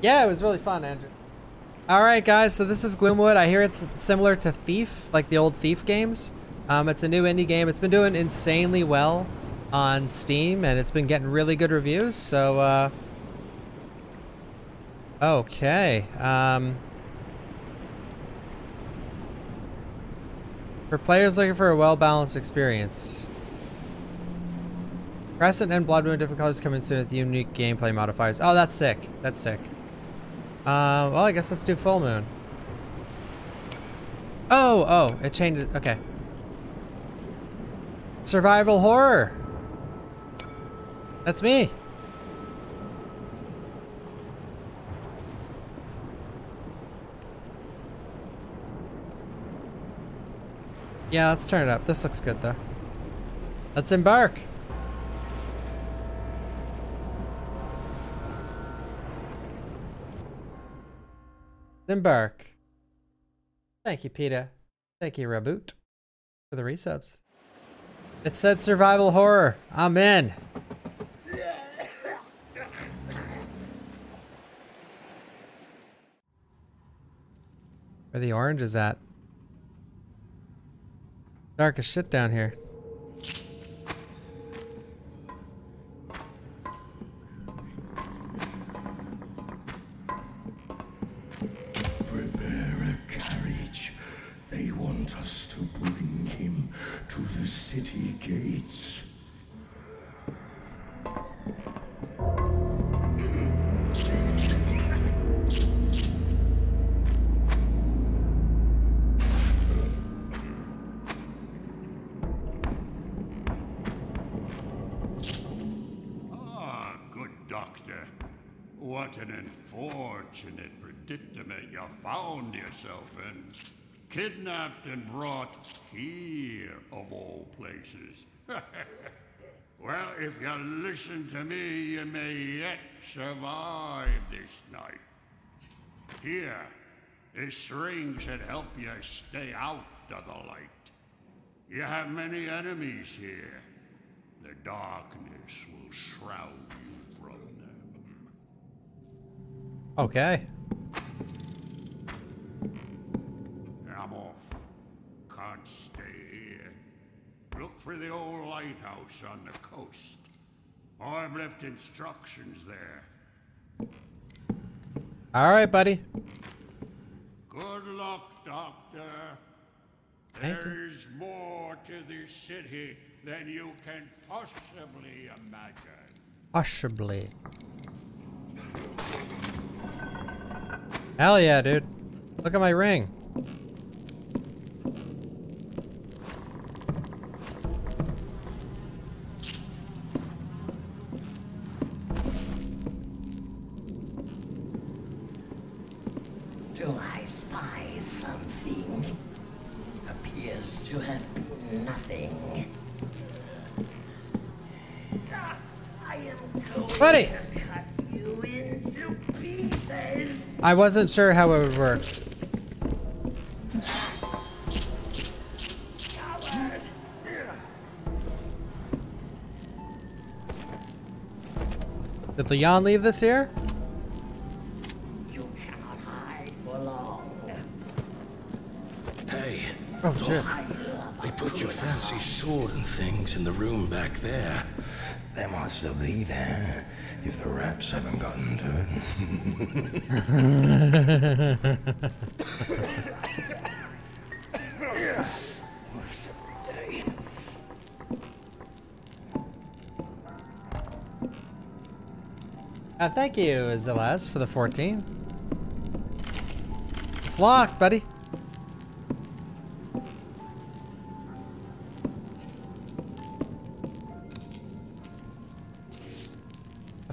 Yeah, it was really fun, Andrew. All right, guys. So this is Gloomwood. I hear it's similar to Thief, like the old Thief games. Um, it's a new indie game. It's been doing insanely well on Steam, and it's been getting really good reviews. So, uh, okay. Um, for players looking for a well-balanced experience. Crescent and Blood Moon difficulties coming soon with unique gameplay modifiers. Oh, that's sick. That's sick. Uh, well, I guess let's do Full Moon. Oh, oh, it changes. Okay. Survival horror. That's me. Yeah, let's turn it up. This looks good, though. Let's embark. Embark. Thank you, Peter. Thank you, Reboot, for the resubs. It said survival horror. I'm in. Where the orange is at. Dark as shit down here. And brought here, of all places. well, if you listen to me, you may yet survive this night. Here, this ring should help you stay out of the light. You have many enemies here. The darkness will shroud you from them. Okay. Can't stay here. Look for the old lighthouse on the coast. I've left instructions there. All right, buddy. Good luck, Doctor. Thank you. There's more to this city than you can possibly imagine. Possibly. Hell yeah, dude. Look at my ring. I wasn't sure how it would work. Coward! Did Leon leave this here? You cannot hide for long. Hey, Oh shit. they put your fancy sword and things in the room back there. They might still be there if the rats haven't gotten to it. Uh, thank you, Zilaz, for the 14. It's locked, buddy.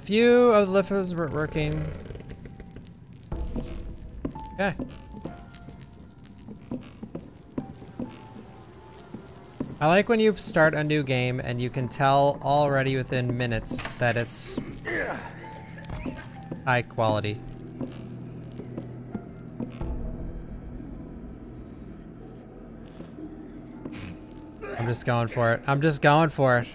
A few of the lifters weren't working. Okay. I like when you start a new game and you can tell already within minutes that it's high quality. I'm just going for it. I'm just going for it.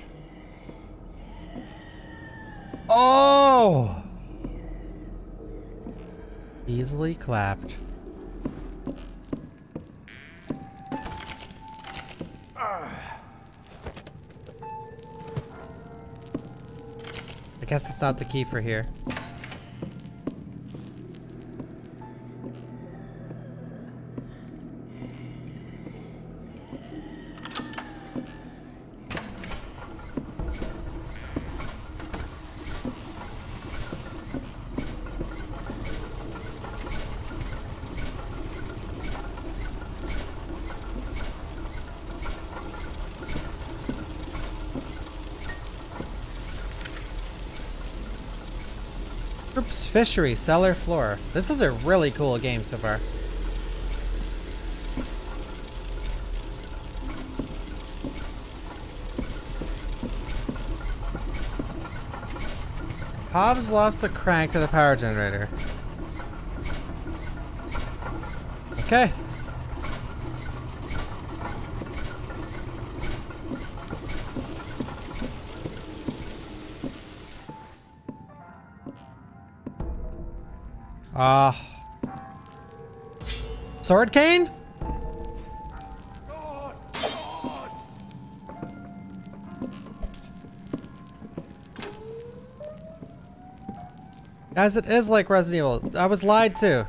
Oh! Easily clapped. I guess it's not the key for here. Oops, fishery, cellar floor. This is a really cool game so far. Hobbs lost the crank to the power generator. Okay. Ah. Sword cane? Guys, it is like Resident Evil. I was lied to.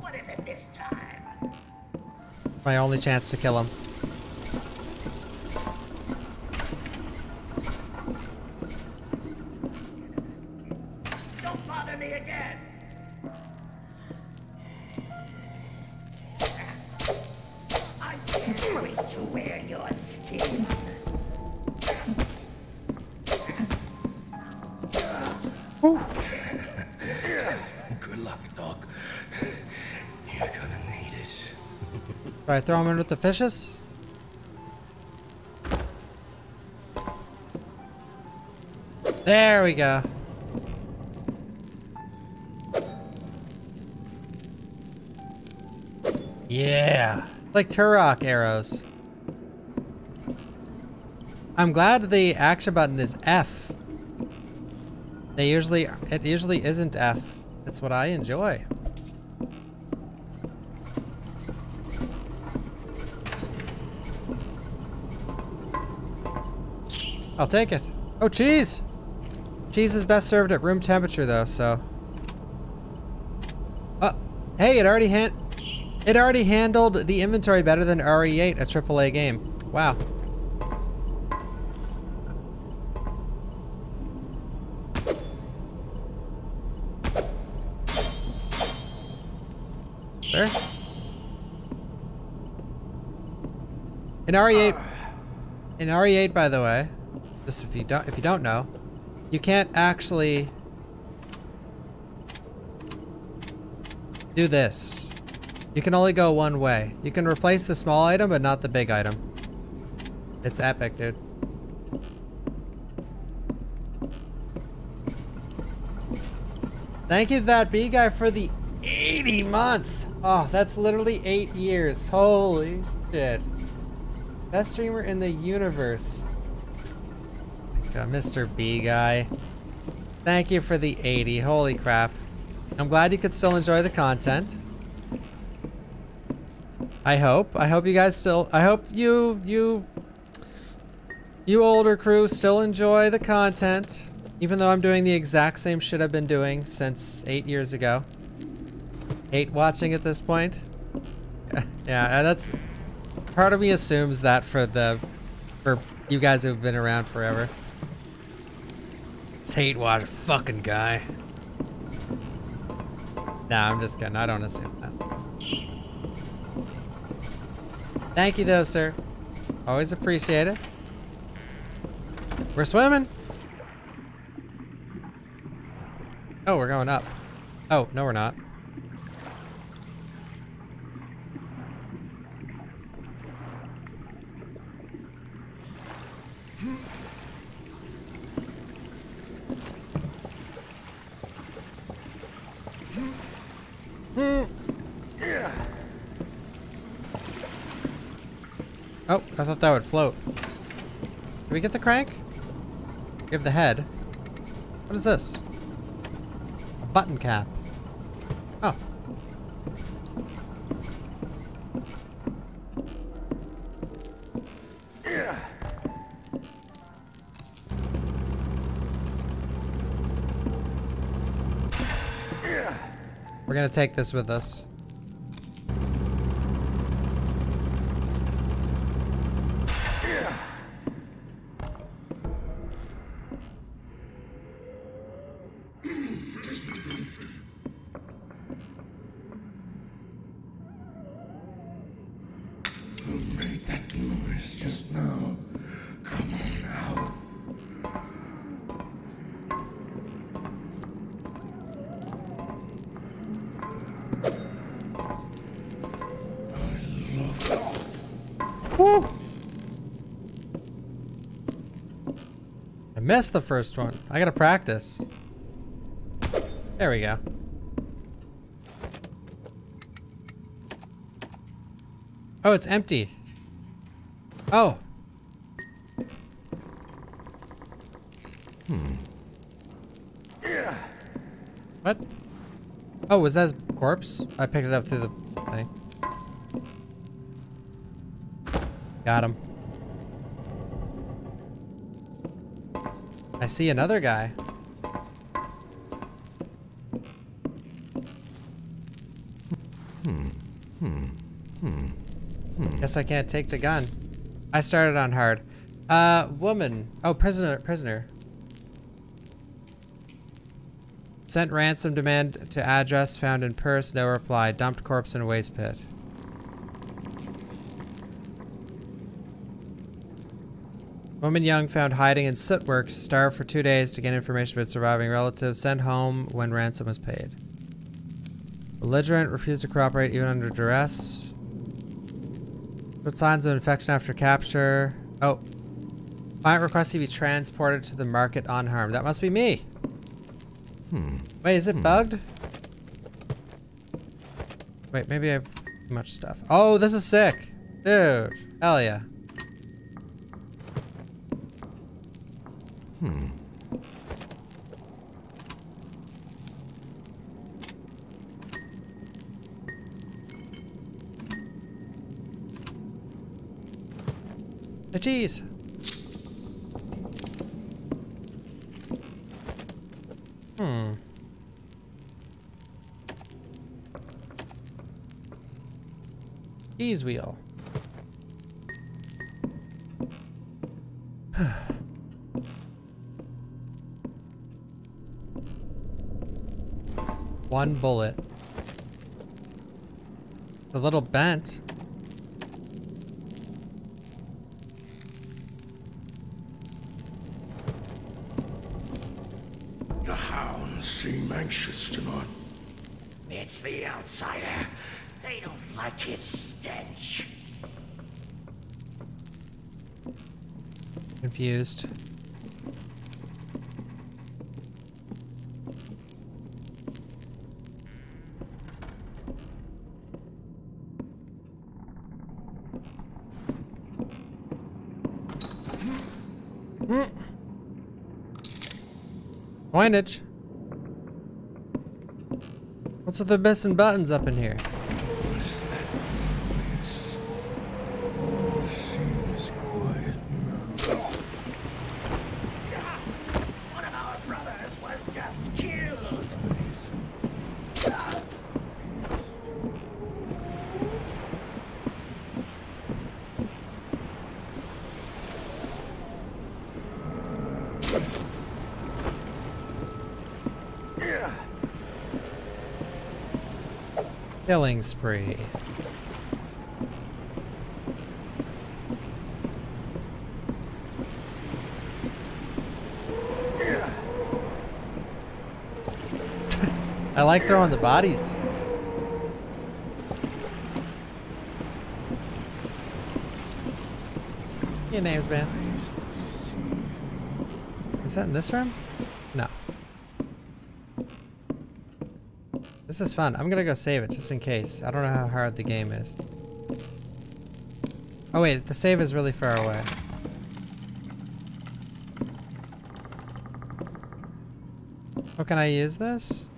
What is it this time? My only chance to kill him. I throw him in with the fishes? There we go. Yeah. Like Turok arrows. I'm glad the action button is F. They usually it usually isn't F. It's what I enjoy. I'll take it. Oh, cheese! Cheese is best served at room temperature, though, so. Uh, hey, it already han- It already handled the inventory better than RE8, a AAA game. Wow. There. In RE8, in RE8, by the way, if you don't if you don't know, you can't actually do this. You can only go one way. You can replace the small item, but not the big item. It's epic, dude. Thank you, that B guy, for the 80 months. Oh, that's literally eight years. Holy shit. Best streamer in the universe. Mr. B guy. Thank you for the 80. Holy crap. I'm glad you could still enjoy the content. I hope. I hope you guys still I hope you you you older crew still enjoy the content. Even though I'm doing the exact same shit I've been doing since eight years ago. Hate watching at this point. Yeah, and that's part of me assumes that for the for you guys who've been around forever. Hate watch fucking guy. Nah, I'm just kidding. I don't assume that. Thank you though, sir. Always appreciate it. We're swimming. Oh, we're going up. Oh, no we're not. Oh, I thought that would float. Did we get the crank? We have the head. What is this? A button cap. Oh. We're gonna take this with us. Missed the first one. I gotta practice. There we go. Oh, it's empty. Oh. Hmm. What? Oh, was that his corpse? I picked it up through the thing. Got him. I see another guy. Hmm. Guess I can't take the gun. I started on hard. Uh, woman. Oh, prisoner. Prisoner. Sent ransom demand to address found in purse. No reply. Dumped corpse in waste pit. Woman Young found hiding in sootworks, starved for two days to get information about surviving relatives, sent home when ransom was paid. Belligerent, refused to cooperate even under duress. Showed signs of infection after capture. Oh. Client requests he be transported to the market unharmed. That must be me. Hmm. Wait, is it bugged? Wait, maybe I have too much stuff. Oh, this is sick. Dude. Hell yeah. The cheese. Hmm. Cheese wheel. One bullet. A little bent. The hounds seem anxious tonight. It's the outsider. They don't like his stench. Confused. Coinage. What's with the missing buttons up in here? What's that noise? Seems quiet now. One of our brothers was just killed. Killing spree. I like throwing the bodies. Your name's man. Is that in this room? No. This is fun. I'm gonna go save it just in case. I don't know how hard the game is. Oh wait, the save is really far away. Oh, can I use this?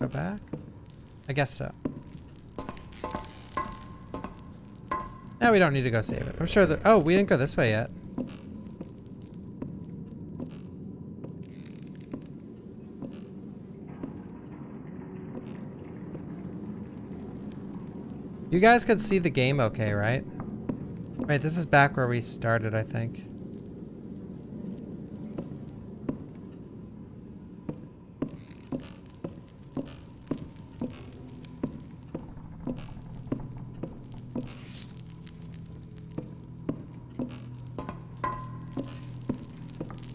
Go back? I guess so. Now we don't need to go save it. I'm sure that- oh, we didn't go this way yet. You guys could see the game okay, right? Wait, this is back where we started, I think.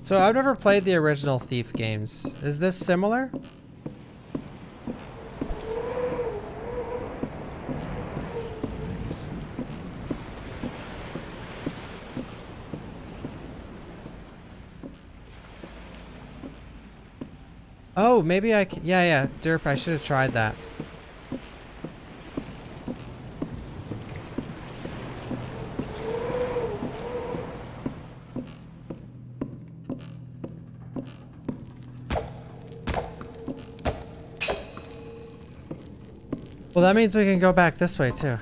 So I've never played the original Thief games. Is this similar? Maybe I can. Yeah, yeah. Derp, I should have tried that. Well, that means we can go back this way, too.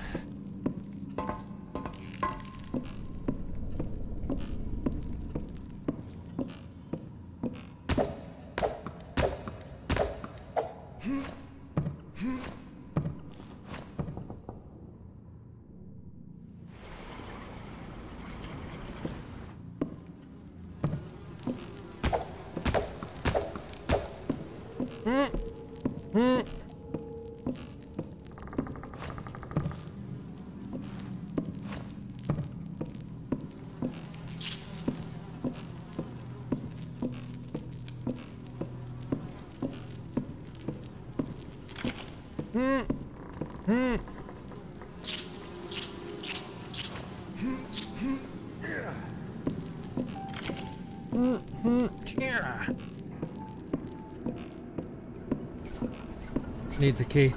A key.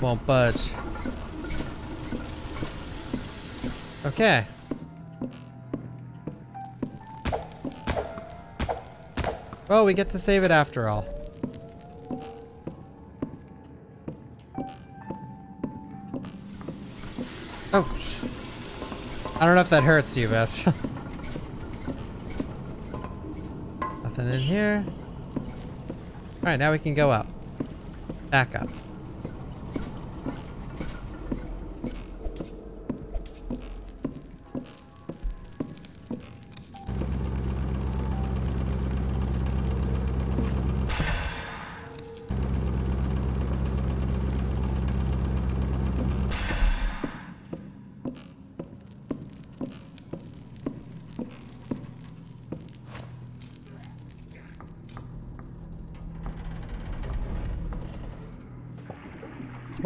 Won't budge. Okay. Well, we get to save it after all. Oh. I don't know if that hurts you, but... Nothing in here. Alright, now we can go up. Back up.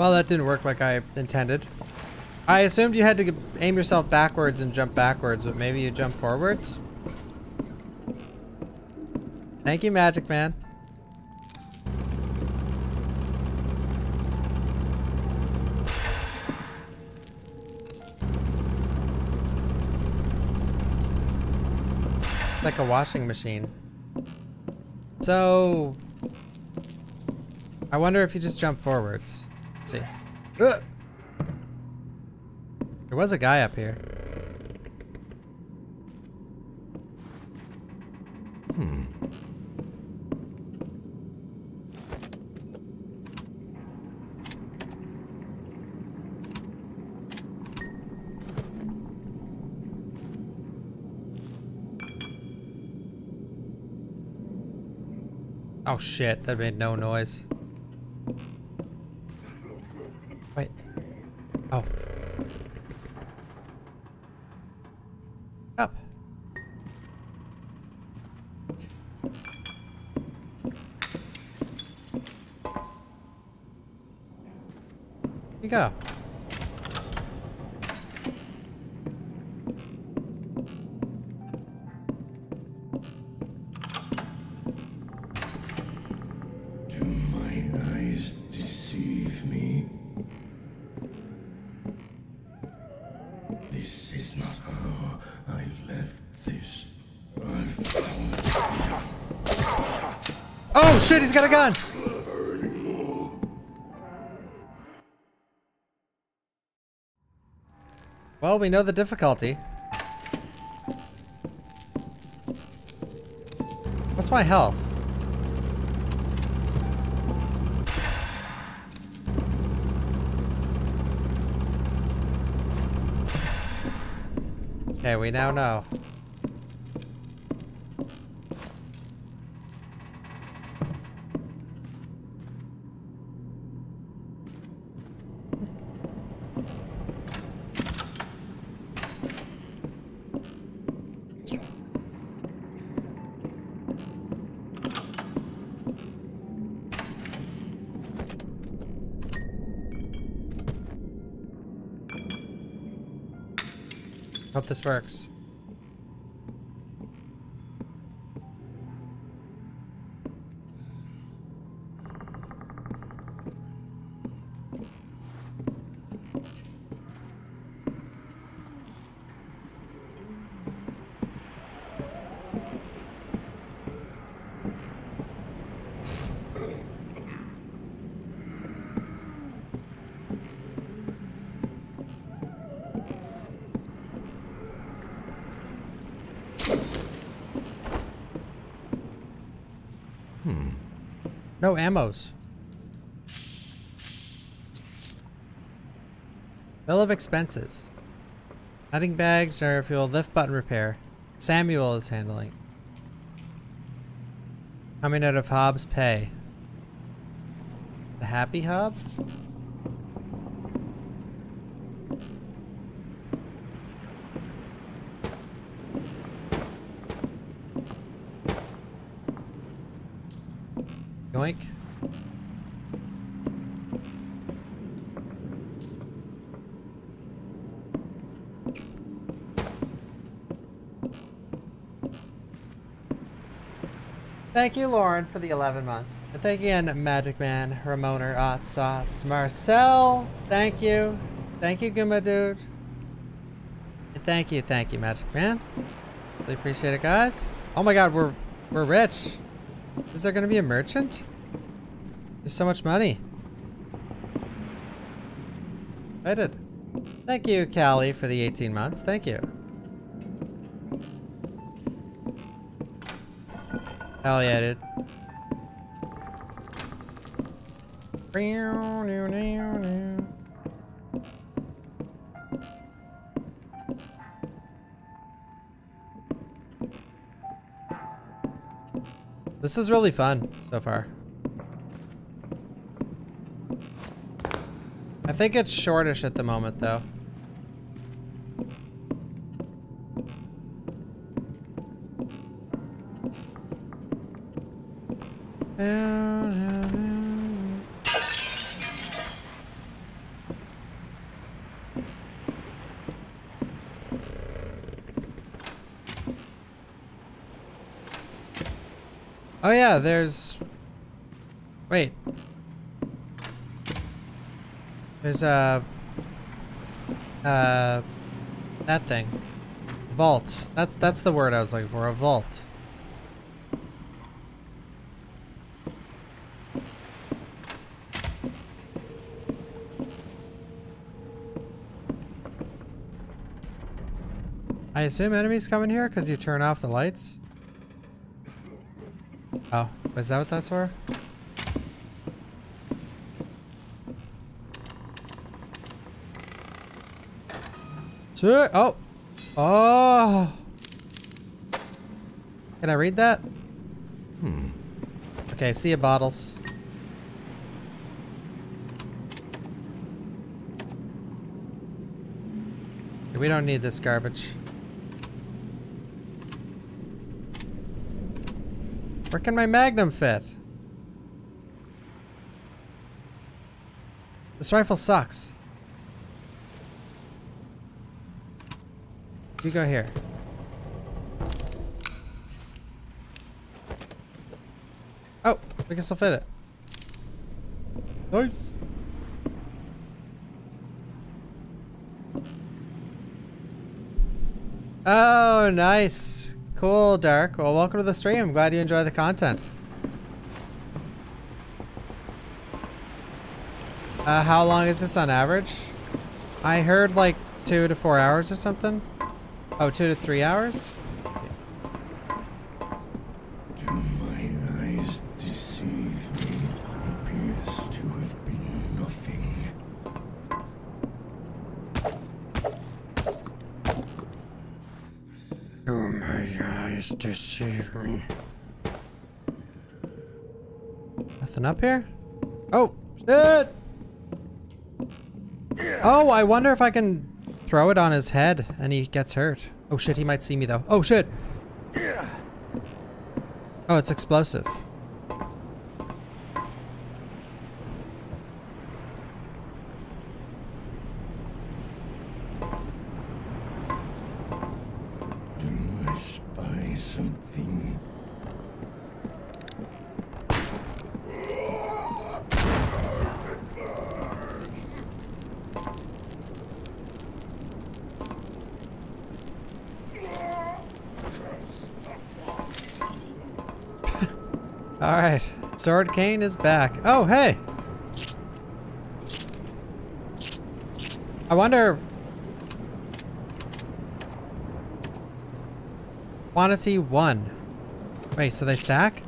Well, that didn't work like I intended. I assumed you had to aim yourself backwards and jump backwards, but maybe you jump forwards? Thank you, Magic Man. Like a washing machine. So... I wonder if you just jump forwards. See. Uh! There was a guy up here. Hmm. Oh shit, that made no noise. You go. Do my eyes deceive me? This is not how I left this. I found Oh shit, he's got a gun! Well, we know the difficulty. What's my health? Okay, we now know. Hope this works. Ammos. Bill of expenses. Hunting bags are fuel lift button repair. Samuel is handling. Coming out of Hobbs pay. The happy hub? Thank you, Lauren, for the 11 months. And thank you again, Magic Man, Ramoner, Ot Sauce, Marcel. Thank you. Thank you, Guma Dude. And thank you, thank you, Magic Man. Really appreciate it, guys. Oh my god, we're we're rich. Is there gonna be a merchant? There's so much money. I did. Thank you, Callie, for the 18 months. Thank you. Hell yeah, dude. This is really fun so far. I think it's shortish at the moment, though. Oh yeah, there's... Wait. There's a... Uh... That thing. Vault. That's that's the word I was looking for, a vault. I assume enemies coming here because you turn off the lights? Oh, is that what that's for? Sure. Oh. Oh. Can I read that? Hmm. Okay, see you, bottles. We don't need this garbage. Where can my magnum fit? This rifle sucks. You go here. Oh, we can still fit it. Nice. Oh, nice. Cool, Dark. Well, welcome to the stream. Glad you enjoy the content. Uh, how long is this on average? I heard like two to four hours or something. Oh, two to three hours? Up here? Oh, shit! Oh, I wonder if I can throw it on his head and he gets hurt. Oh shit, he might see me though. Oh shit! Oh, it's explosive. Do I spy something? Alright, Sword Cane is back. Oh, hey! I wonder... Quantity 1. Wait, so they stack?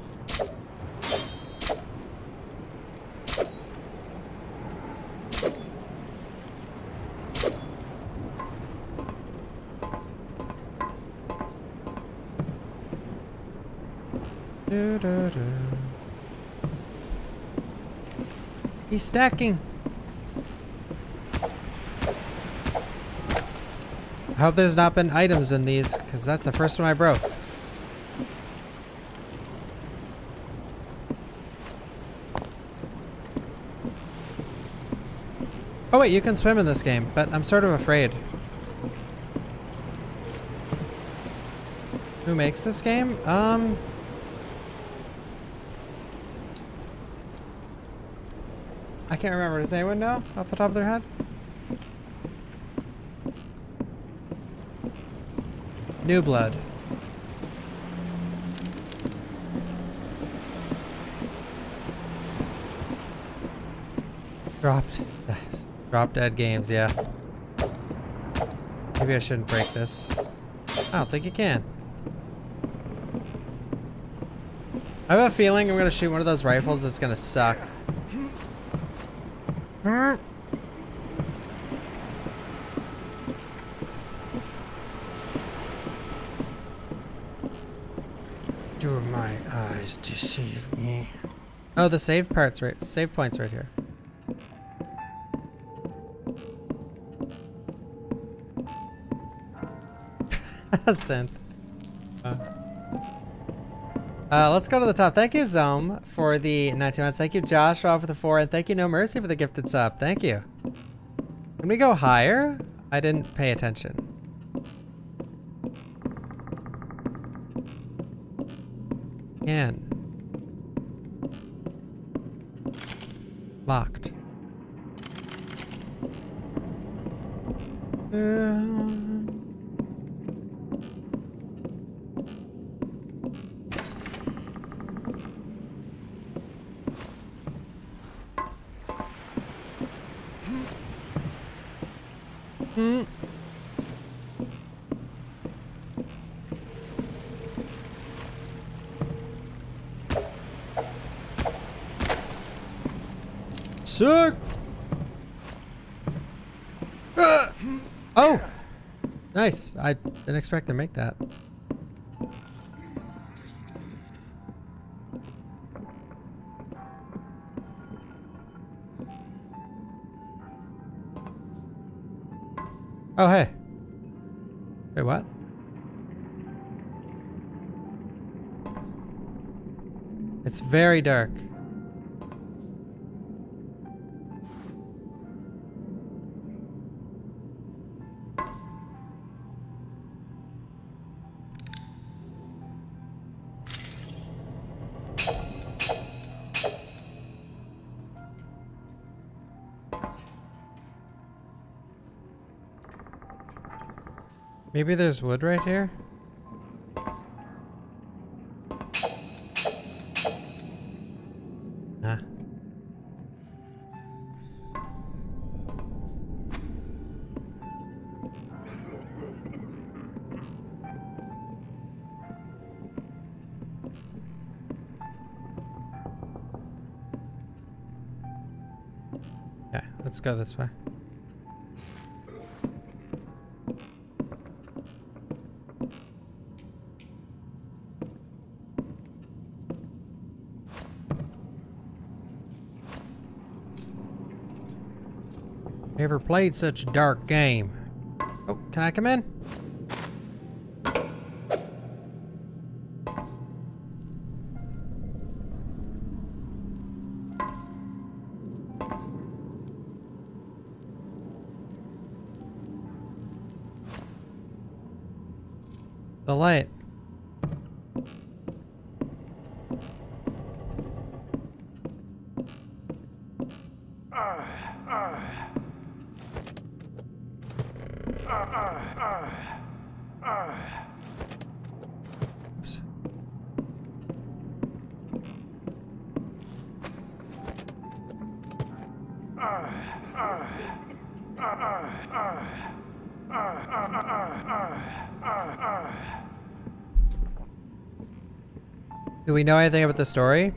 He's stacking. I hope there's not been items in these, because that's the first one I broke. Oh wait, you can swim in this game, but I'm sort of afraid. Who makes this game? Um... can't remember. Does anyone know off the top of their head? New Blood. Dropped. Drop Dead Games, yeah. Maybe I shouldn't break this. I don't think you can. I have a feeling I'm gonna shoot one of those rifles that's gonna suck. Do my eyes deceive me? Oh, the save parts right, save points right here. Synth. Uh, uh, let's go to the top. Thank you, Zome, for the 19 months. Thank you, Joshua, for the four, and thank you, No Mercy, for the gifted sub. Thank you. Can we go higher? I didn't pay attention. Can. Locked. Uh, Hmm. Sick. Ah! Oh, nice. I didn't expect to make that. Oh, hey. Wait, what? It's very dark. Maybe there's wood right here? Huh. Okay, let's go this way. Played such a dark game. Oh, can I come in? Do we know anything about the story?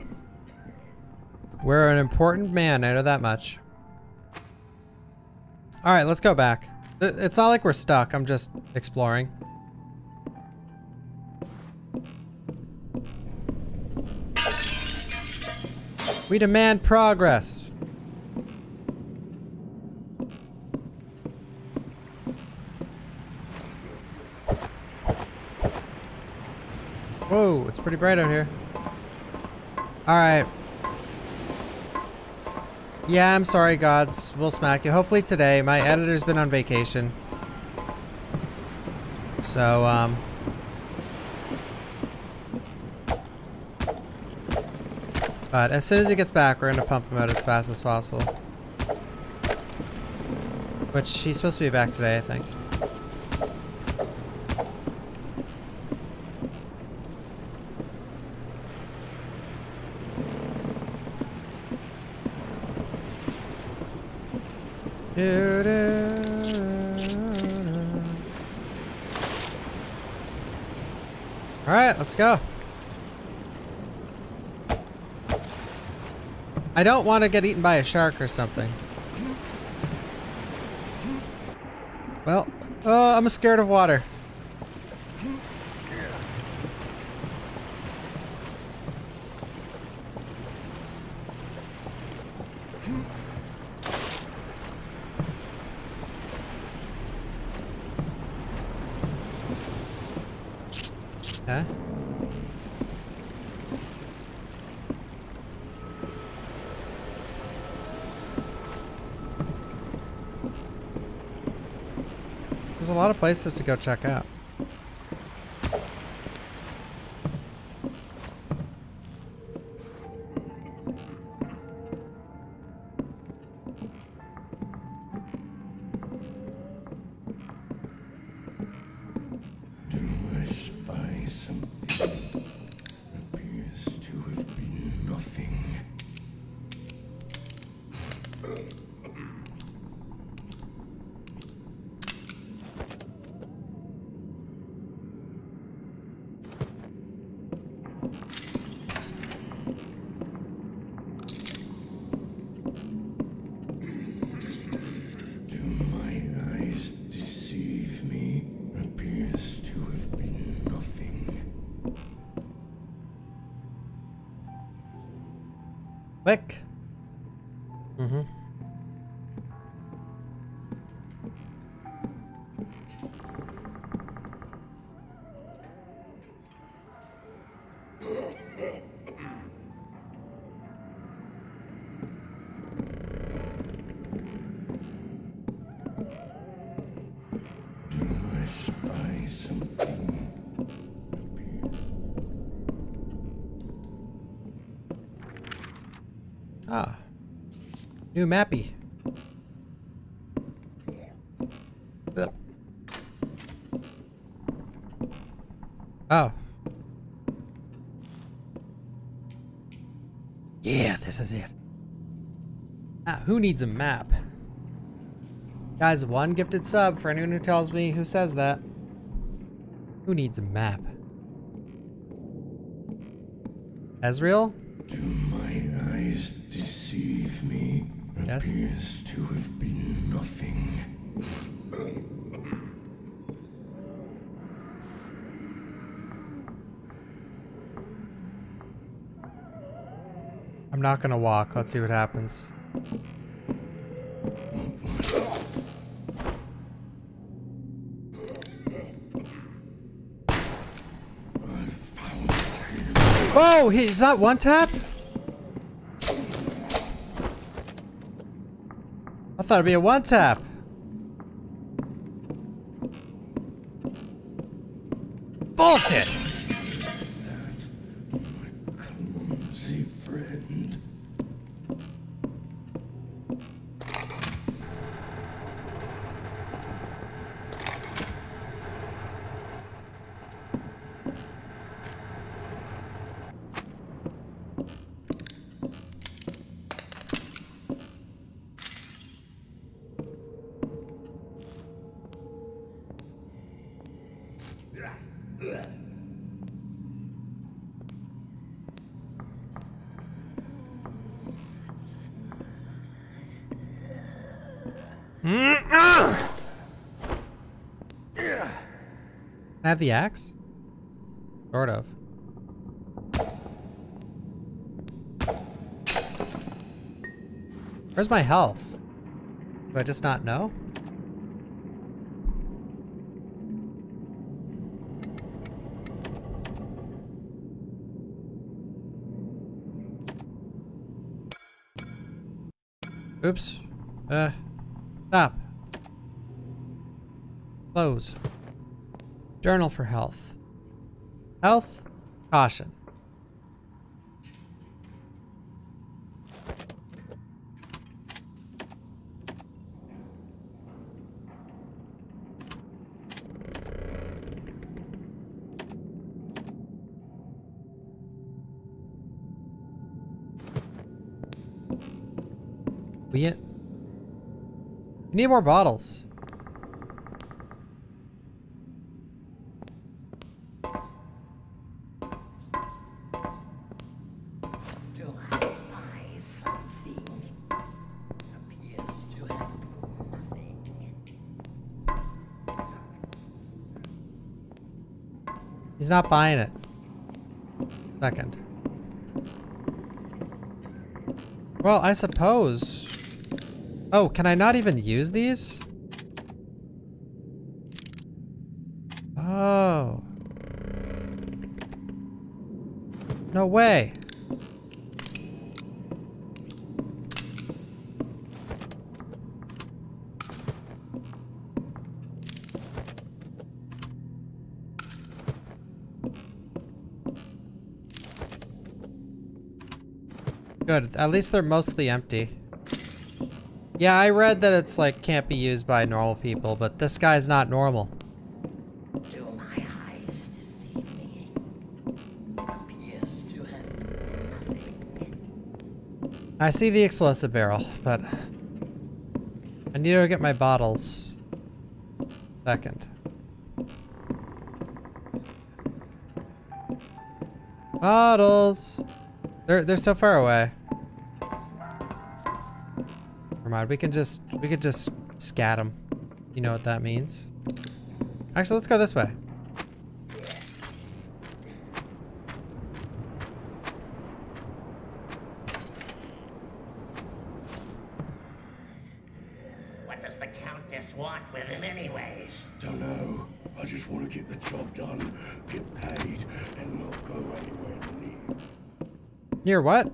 We're an important man, I know that much. Alright, let's go back. It's not like we're stuck, I'm just exploring. We demand progress. Whoa, it's pretty bright out here. Alright. Yeah, I'm sorry, gods. We'll smack you. Hopefully today. My editor's been on vacation. So, um... But as soon as he gets back, we're gonna pump him out as fast as possible. Which, he's supposed to be back today, I think. Alright, let's go. I don't want to get eaten by a shark or something. Well, oh, I'm scared of water. Okay. There's a lot of places to go check out. Click. New mappy. Oh. Yeah, this is it. Ah, who needs a map? Guys, one gifted sub for anyone who tells me who says that. Who needs a map? Ezreal? Do my eyes deceive me? Yes? appears to have been nothing. I'm not gonna walk. Let's see what happens. Whoa! He's not one tap? Thought it'd be a one tap. Have the axe? Sort of. Where's my health? Do I just not know? Oops. Uh. Stop. Close. Journal for health. Health. Caution. We need more bottles. He's not buying it. Second. Well, I suppose. Oh, can I not even use these? Oh. No way. Good. At least they're mostly empty. Yeah, I read that it's like can't be used by normal people, but this guy's not normal. Do my eyes deceive me? Appears to have nothing. I see the explosive barrel, but I need to get my bottles. Second. Bottles. They're they're so far away. Never mind. We can just we could just scat them. You know what that means. Actually, let's go this way. What does the Countess want with him anyways? Don't know. I just want to get the job done, get paid, and not go anywhere near. Near what?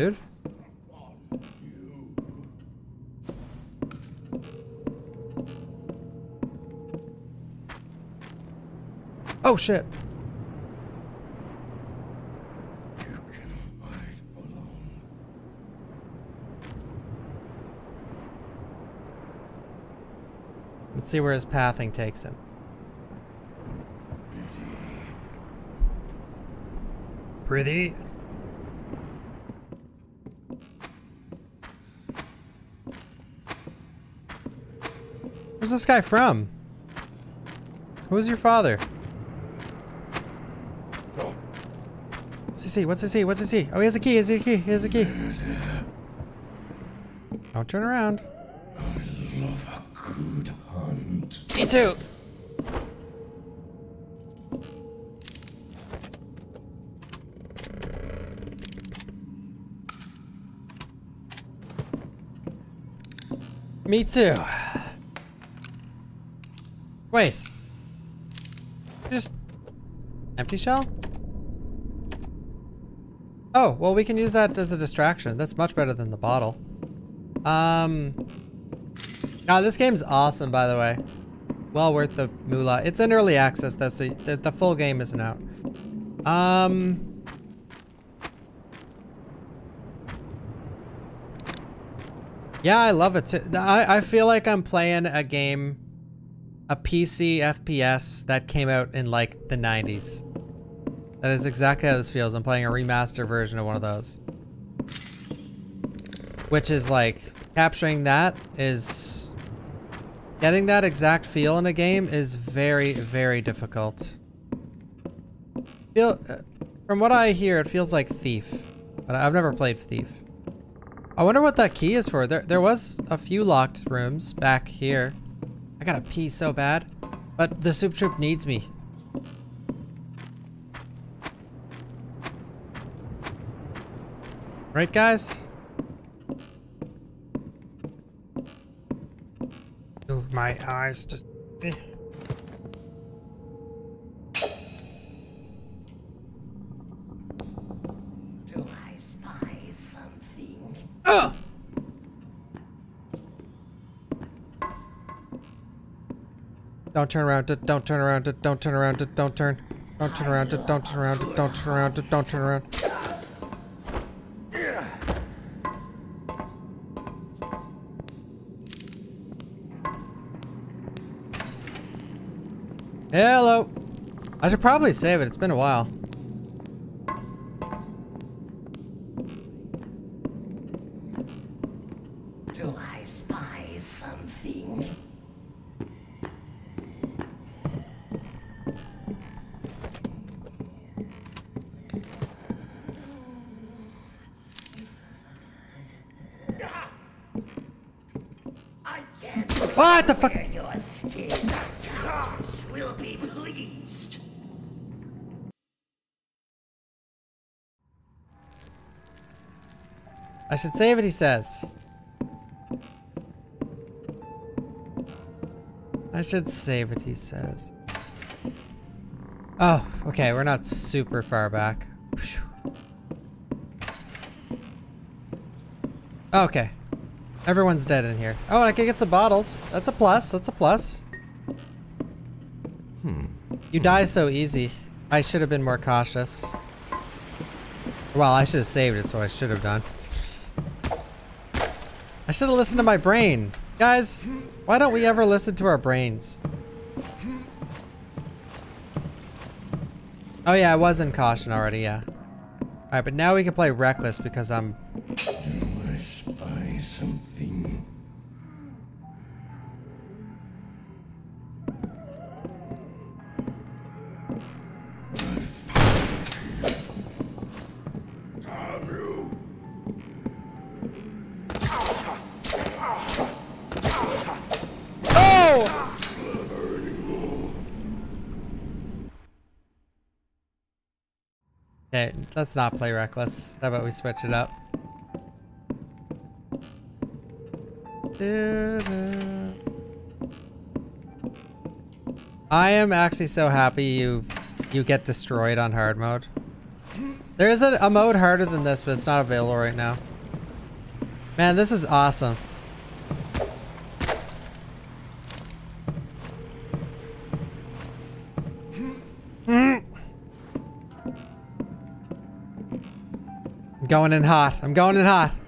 dude. Oh shit. Let's see where his pathing takes him. Pretty. Where's this guy from? Who's your father? What's he see? What's he see? What's he see? Oh, he has a key. He has a key. He has a key. Don't turn around. Love a good hunt. Me too. Me too. Wait. Just empty shell? Oh, well we can use that as a distraction. That's much better than the bottle. Um now, this game's awesome, by the way. Well worth the moolah. It's in early access, though, so the, the full game isn't out. Um... Yeah, I love it too. I, I feel like I'm playing a game, a PC FPS that came out in like the 90s. That is exactly how this feels. I'm playing a remaster version of one of those. Which is like, capturing that is getting that exact feel in a game is very very difficult feel uh, from what i hear it feels like thief but i've never played thief i wonder what that key is for there there was a few locked rooms back here i gotta pee so bad but the soup troop needs me right guys my eyes just. eh. Do I spy something? Ugh! Don't turn around. Don't turn around. Don't turn around. Don't turn. Don't turn around. Don't turn around. Don't turn around. Don't turn around. Hello. I should probably save it. It's been a while. Do I spy something? I can't What the fuck? your skin. Will be pleased. I should save it, he says. I should save it, he says. Oh, okay, we're not super far back. Okay. Everyone's dead in here. Oh, and I can get some bottles. That's a plus. That's a plus. Hmm. You die so easy. I should have been more cautious. Well, I should have saved it, so I should have done. I should have listened to my brain. Guys, why don't we ever listen to our brains? Oh yeah, I was in caution already, yeah. Alright, but now we can play reckless because I'm... let's not play reckless. How about we switch it up? I am actually so happy you you get destroyed on hard mode. There is a, a mode harder than this, but it's not available right now. Man, this is awesome. Going in hot. I'm going in hot.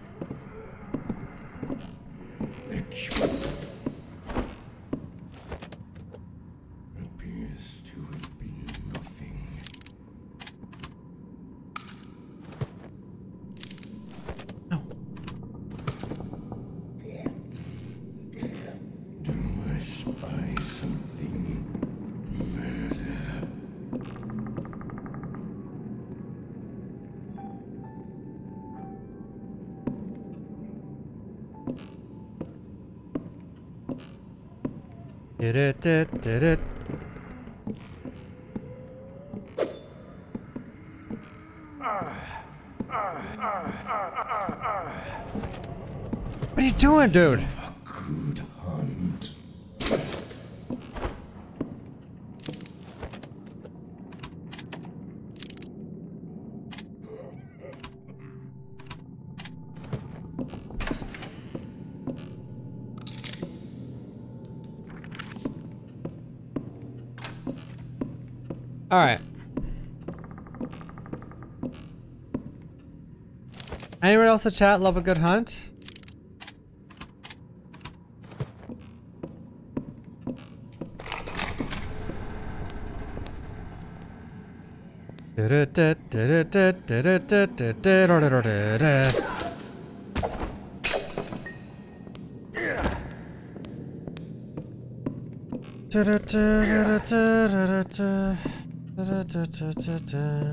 Did, it. What are you doing, dude? Else in chat love a good hunt?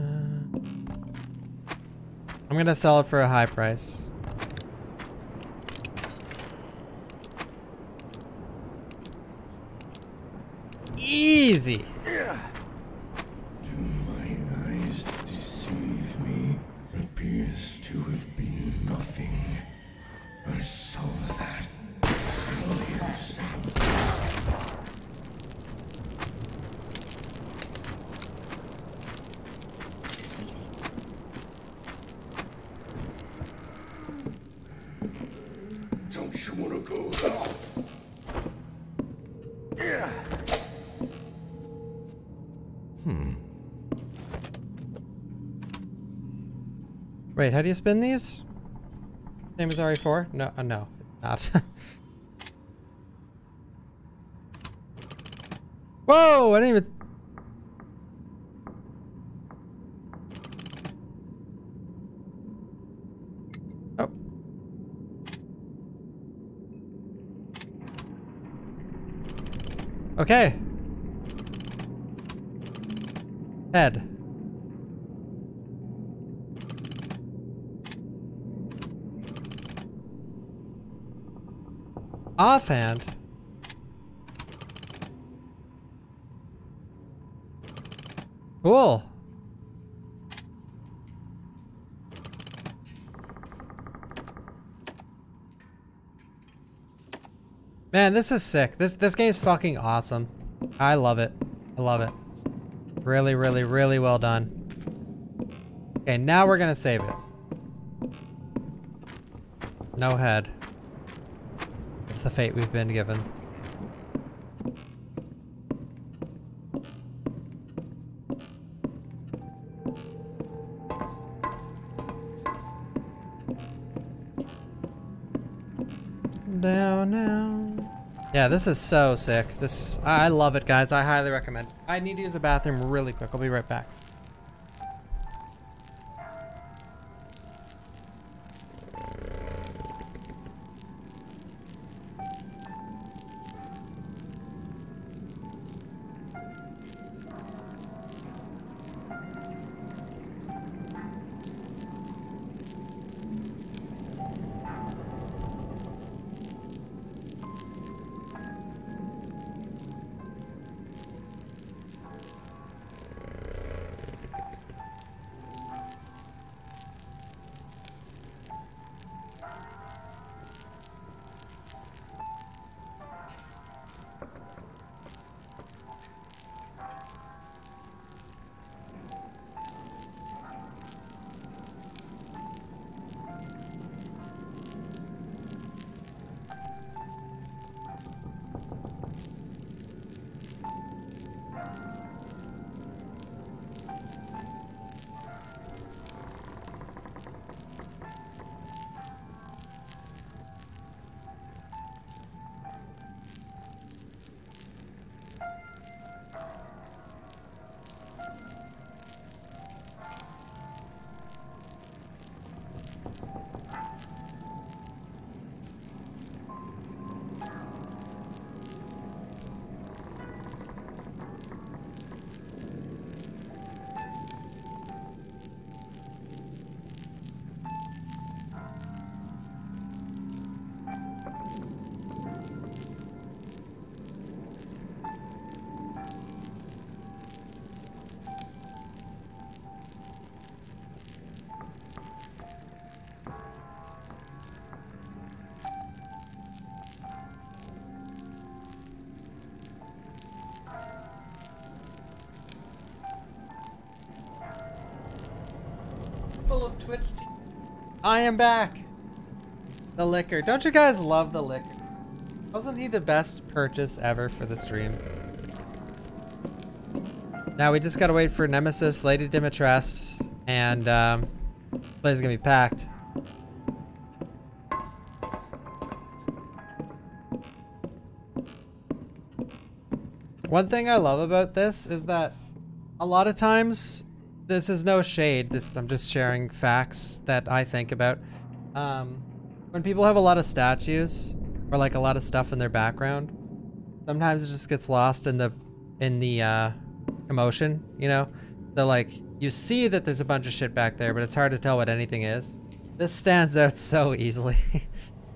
I'm gonna sell it for a high price. Easy. Wait, how do you spin these? Same as RE4? No, uh, no, not. Whoa! I didn't even. Oh. Okay. Head. Offhand. Cool. Man, this is sick. This this game's fucking awesome. I love it. I love it. Really, really, really well done. Okay, now we're gonna save it. No head. It's the fate we've been given. Down now. Yeah, this is so sick. This I I love it, guys. I highly recommend. I need to use the bathroom really quick. I'll be right back. I am back. The liquor. Don't you guys love the liquor? Wasn't he the best purchase ever for the stream? Now we just gotta wait for Nemesis, Lady Dimitrescu, and um, place is gonna be packed. One thing I love about this is that a lot of times, this is no shade. This I'm just sharing facts that I think about. Um, when people have a lot of statues or like a lot of stuff in their background, sometimes it just gets lost in the in the uh, emotion. You know, so like you see that there's a bunch of shit back there, but it's hard to tell what anything is. This stands out so easily.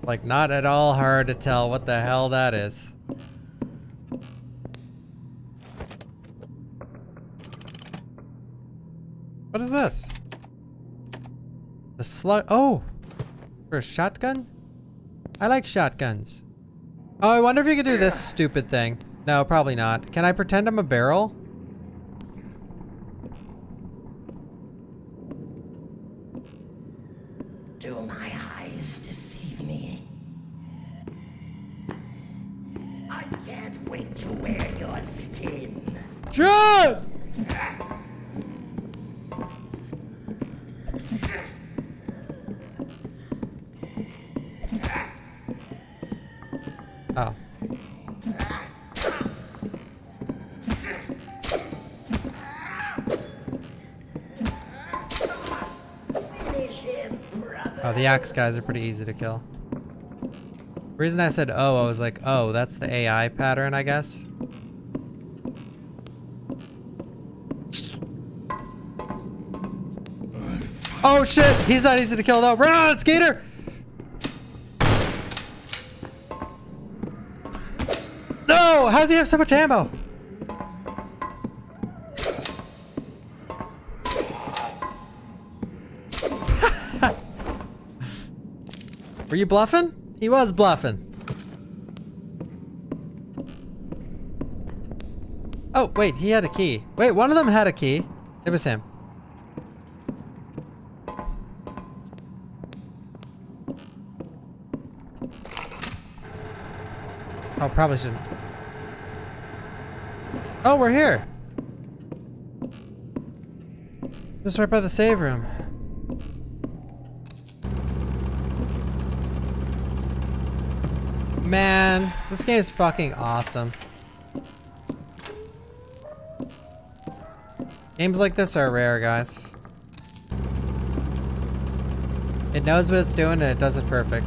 like not at all hard to tell what the hell that is. What is this? The slug. Oh, for a shotgun? I like shotguns. Oh, I wonder if you could do this stupid thing. No, probably not. Can I pretend I'm a barrel? Axe guys are pretty easy to kill. The reason I said oh, I was like, oh, that's the AI pattern, I guess. Oh shit, he's not easy to kill though. Run, skater! No, how does he have so much ammo? Were you bluffing? He was bluffing. Oh, wait, he had a key. Wait, one of them had a key. It was him. Oh, probably shouldn't. Oh, we're here. This is right by the save room. Man, this game is fucking awesome. Games like this are rare, guys. It knows what it's doing and it does it perfect.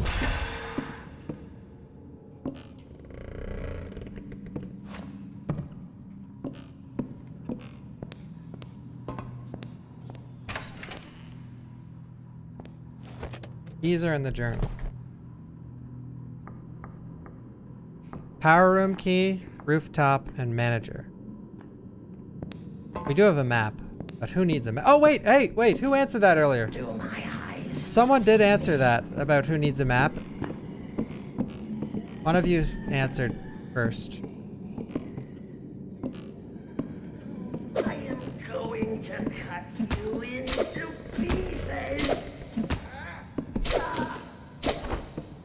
These are in the journal. Power room key, rooftop, and manager. We do have a map, but who needs a map? Oh, wait, hey, wait, who answered that earlier? Do my eyes Someone did answer that about who needs a map. One of you answered first. I am going to cut you into pieces.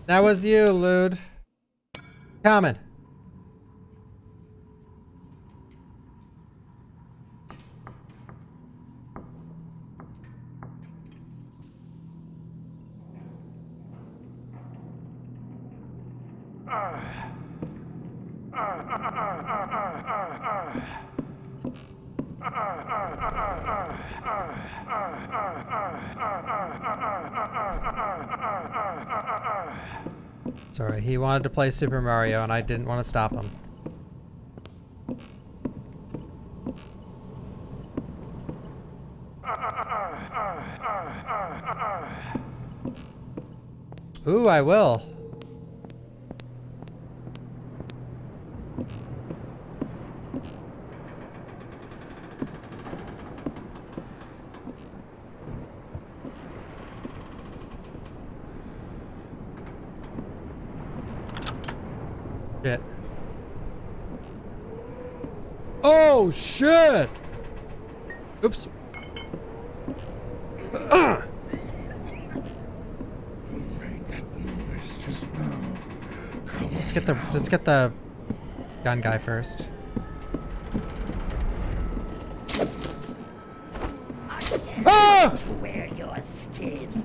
That was you, Lude. Coming. Wanted to play Super Mario and I didn't want to stop him. Ooh, I will. Shit. Oh shit! Oops. let's get the let's get the guy first. Ah! Wear your skin.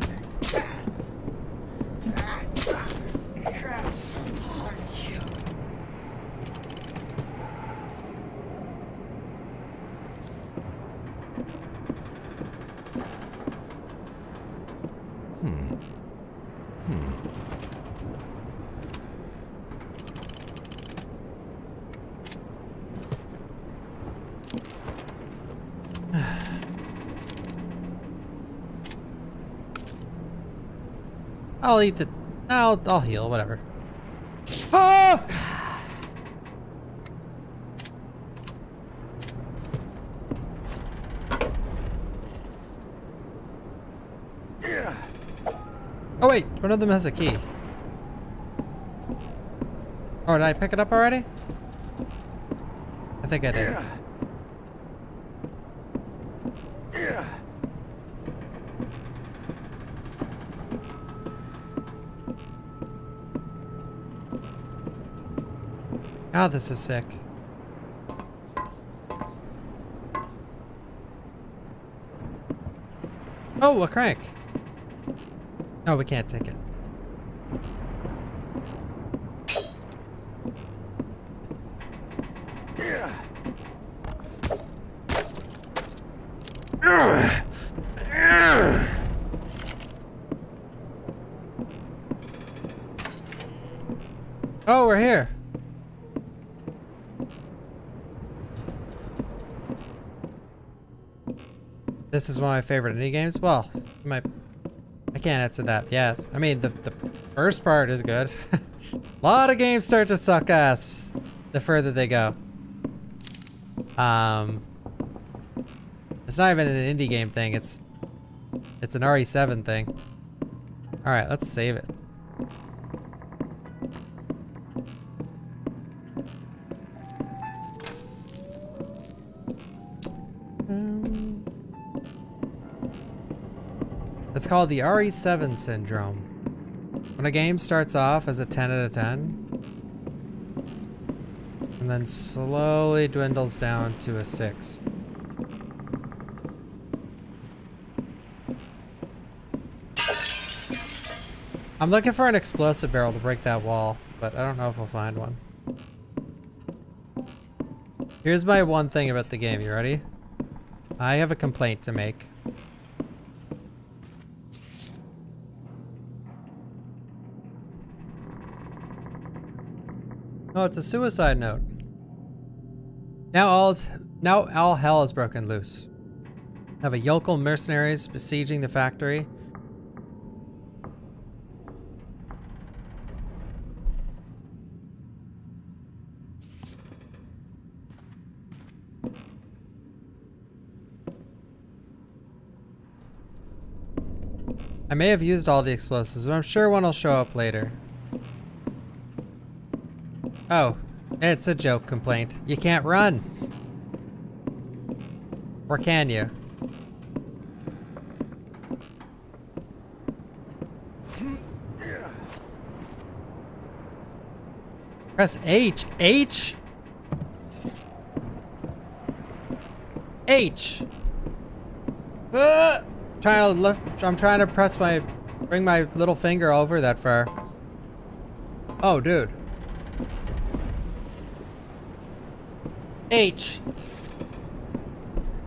Cross upon you. I'll eat the. I'll I'll heal. Whatever. Ah! Oh wait, one of them has a key. Oh, did I pick it up already? I think I did. Oh, this is sick. Oh, a crank. No, we can't take it. Oh, we're here. This is one of my favorite indie games. Well, my I can't answer that. Yeah, I mean the the first part is good. A lot of games start to suck ass the further they go. Um, it's not even an indie game thing. It's it's an RE7 thing. All right, let's save it. It's called the RE7 syndrome. When a game starts off as a 10 out of 10, and then slowly dwindles down to a 6. I'm looking for an explosive barrel to break that wall, but I don't know if I'll find one. Here's my one thing about the game. You ready? I have a complaint to make. Oh, it's a suicide note. Now all's now all hell is broken loose. Have a yokel mercenaries besieging the factory. I may have used all the explosives, but I'm sure one will show up later. Oh, it's a joke complaint. You can't run. Or can you? Press H. H? H. Ah! Trying to lift. I'm trying to press my, bring my little finger over that far. Oh, dude. H.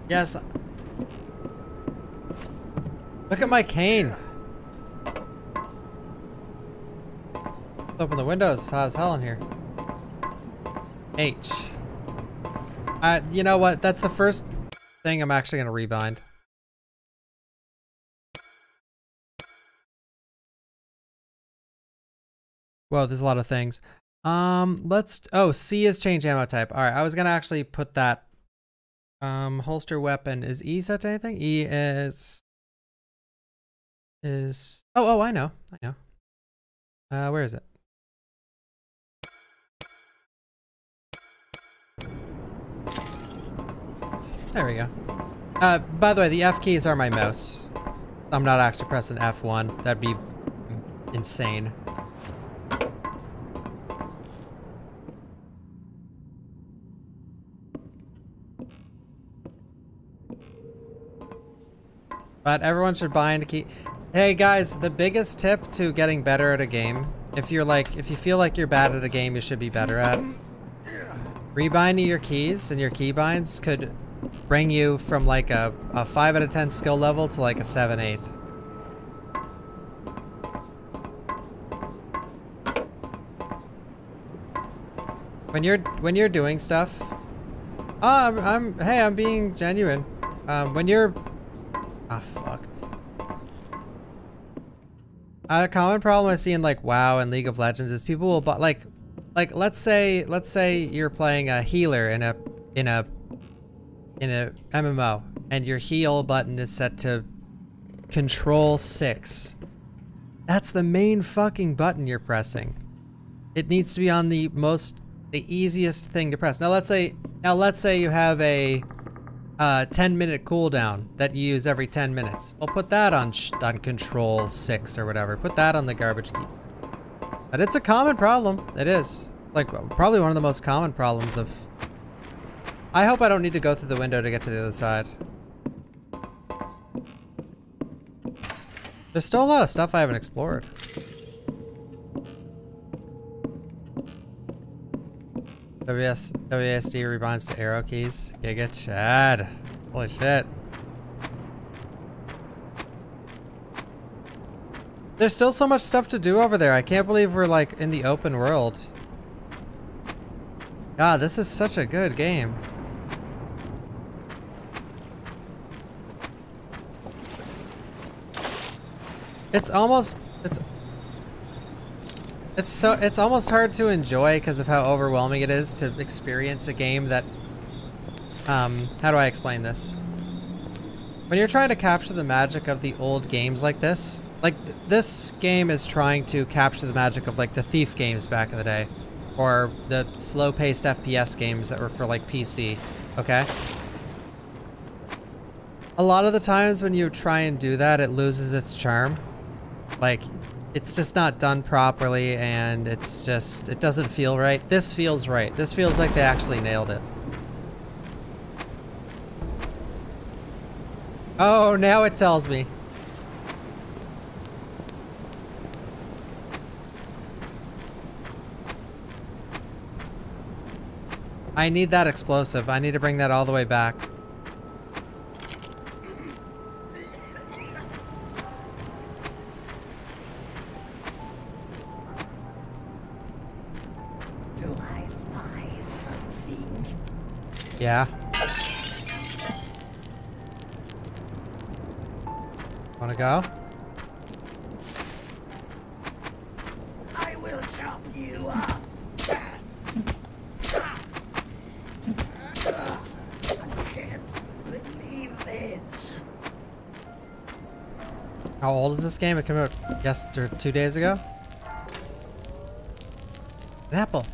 Yes. Look at my cane. Let's open the windows. Hot as hell in here. H. Uh, you know what? That's the first thing I'm actually gonna rebind. Whoa, there's a lot of things. Um, let's, oh, C is change ammo type. All right, I was gonna actually put that, um, holster weapon. Is E set to anything? E is, is, oh, oh, I know, I know. Uh, where is it? There we go. Uh, by the way, the F keys are my mouse. I'm not actually pressing F1. That'd be insane. But everyone should bind key. Hey guys, the biggest tip to getting better at a game, if you're like, if you feel like you're bad at a game you should be better at, rebinding your keys and your keybinds could bring you from like a, a 5 out of 10 skill level to like a 7, 8. When you're when you're doing stuff, oh, I'm, I'm hey, I'm being genuine. Um, when you're, ah, fuck. A common problem I see in like WoW and League of Legends is people will buy like, like let's say let's say you're playing a healer in a in a in a MMO and your heal button is set to control 6. That's the main fucking button you're pressing. It needs to be on the most the easiest thing to press. Now let's say now let's say you have a uh, 10 minute cooldown that you use every 10 minutes. I'll put that on on control 6 or whatever. Put that on the garbage key. But it's a common problem. It is. Like probably one of the most common problems of I hope I don't need to go through the window to get to the other side. There's still a lot of stuff I haven't explored. WS, WSD rebinds to arrow keys. Giga Chad. Holy shit. There's still so much stuff to do over there. I can't believe we're like in the open world. God, this is such a good game. It's almost it's it's so it's almost hard to enjoy because of how overwhelming it is to experience a game that um how do I explain this? When you're trying to capture the magic of the old games like this, like th this game is trying to capture the magic of like the Thief games back in the day or the slow-paced FPS games that were for like PC, okay? A lot of the times when you try and do that, it loses its charm like, it's just not done properly and it's just, it doesn't feel right. This feels right. This feels like they actually nailed it. Oh, now it tells me. I need that explosive. I need to bring that all the way back. Yeah. Wanna go? I will chop you up. I can't believe this. How old is this game? It came out yesterday, two days ago. An apple.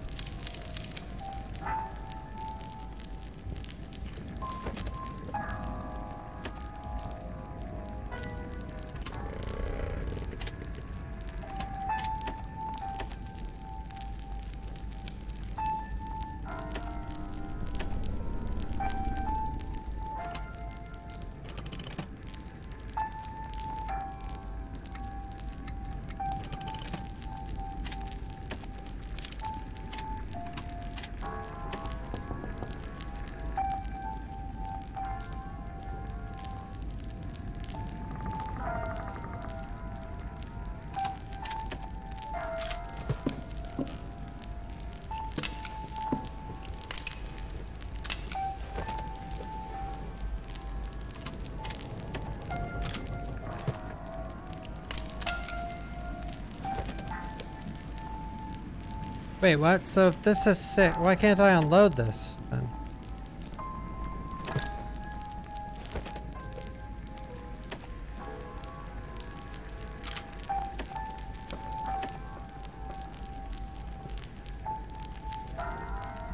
Wait, what? So if this is sick, why can't I unload this then?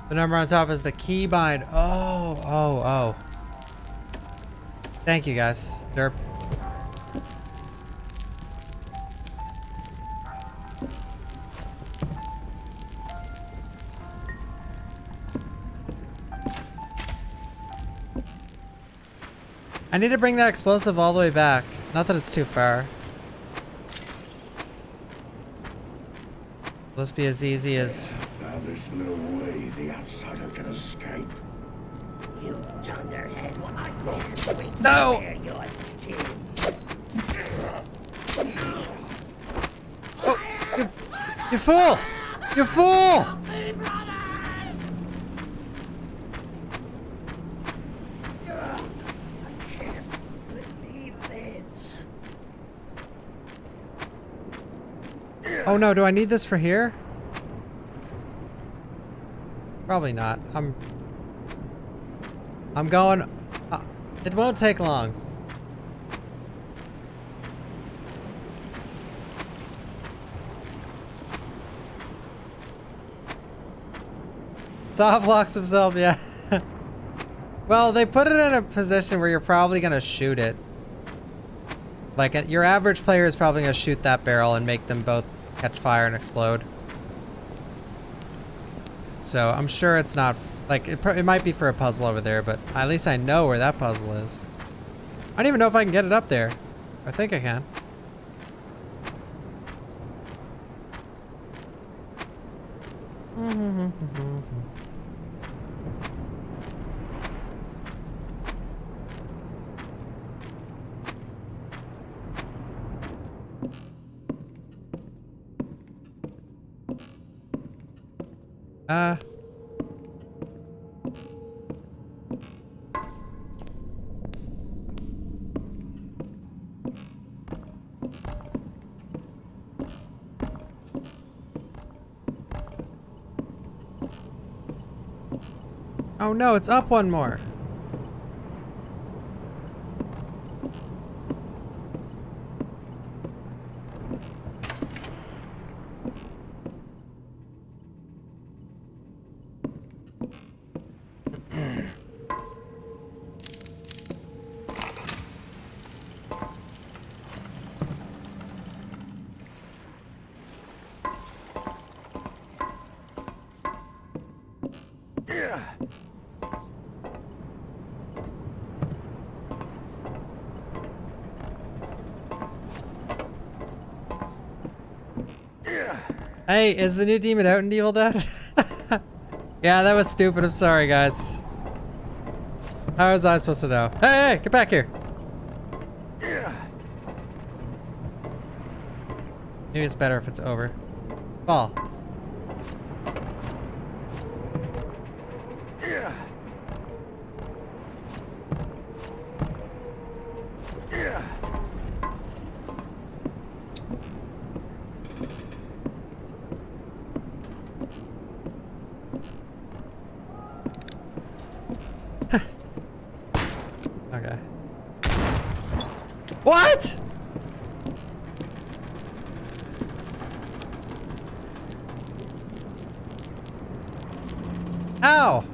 The number on top is the keybind. Oh, oh, oh. Thank you guys. Derp. I need to bring that explosive all the way back. Not that it's too far. Will this be as easy as... Now there's no way the outsider can escape. You dunderhead, will I dare wait to No! wear your skin? Oh, you fool! You fool! Believe this. Oh no, do I need this for here? Probably not. I'm... I'm going... Uh, it won't take long. Soft locks himself, yeah. well, they put it in a position where you're probably gonna shoot it. Like, uh, your average player is probably gonna shoot that barrel and make them both catch fire and explode. So, I'm sure it's not... Like, it, it might be for a puzzle over there, but at least I know where that puzzle is. I don't even know if I can get it up there. I think I can. Uh. Oh no, it's up one more. Hey, is the new demon out in Evil Dead? yeah, that was stupid. I'm sorry, guys. How was I supposed to know? Hey, hey, get back here. Maybe it's better if it's over. Fall. Okay. What? Ow!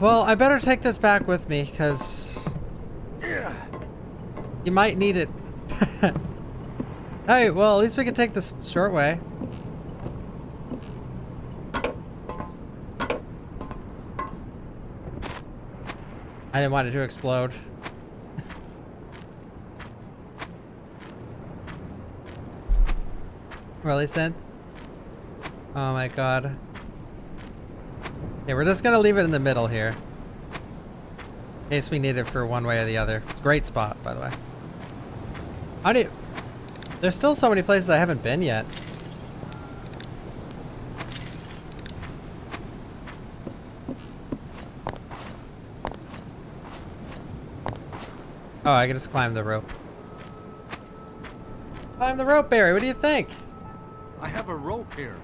well, I better take this back with me, because... You might need it. hey, well, at least we can take this short way. I didn't want it to explode. really, Synth? Oh my god. Okay, we're just gonna leave it in the middle here. Case we need it for one way or the other. It's a great spot, by the way. How do you... There's still so many places I haven't been yet. Oh, I can just climb the rope. Climb the rope, Barry. What do you think? I have a rope here.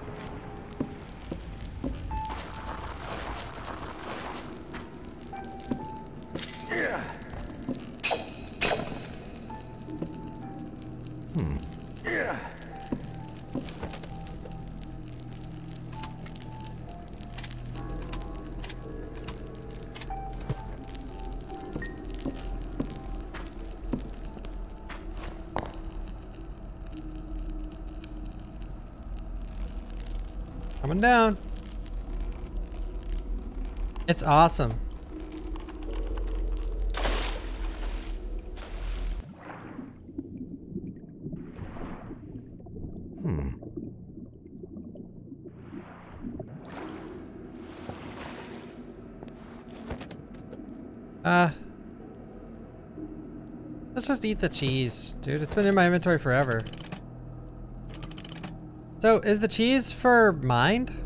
Down. It's awesome. Uh, let's just eat the cheese, dude. It's been in my inventory forever. So, is the cheese for mind?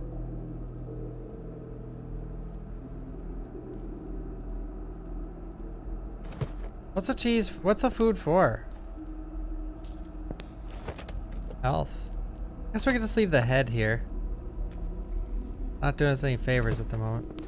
What's the cheese? What's the food for? Health. I Guess we could just leave the head here. Not doing us any favors at the moment.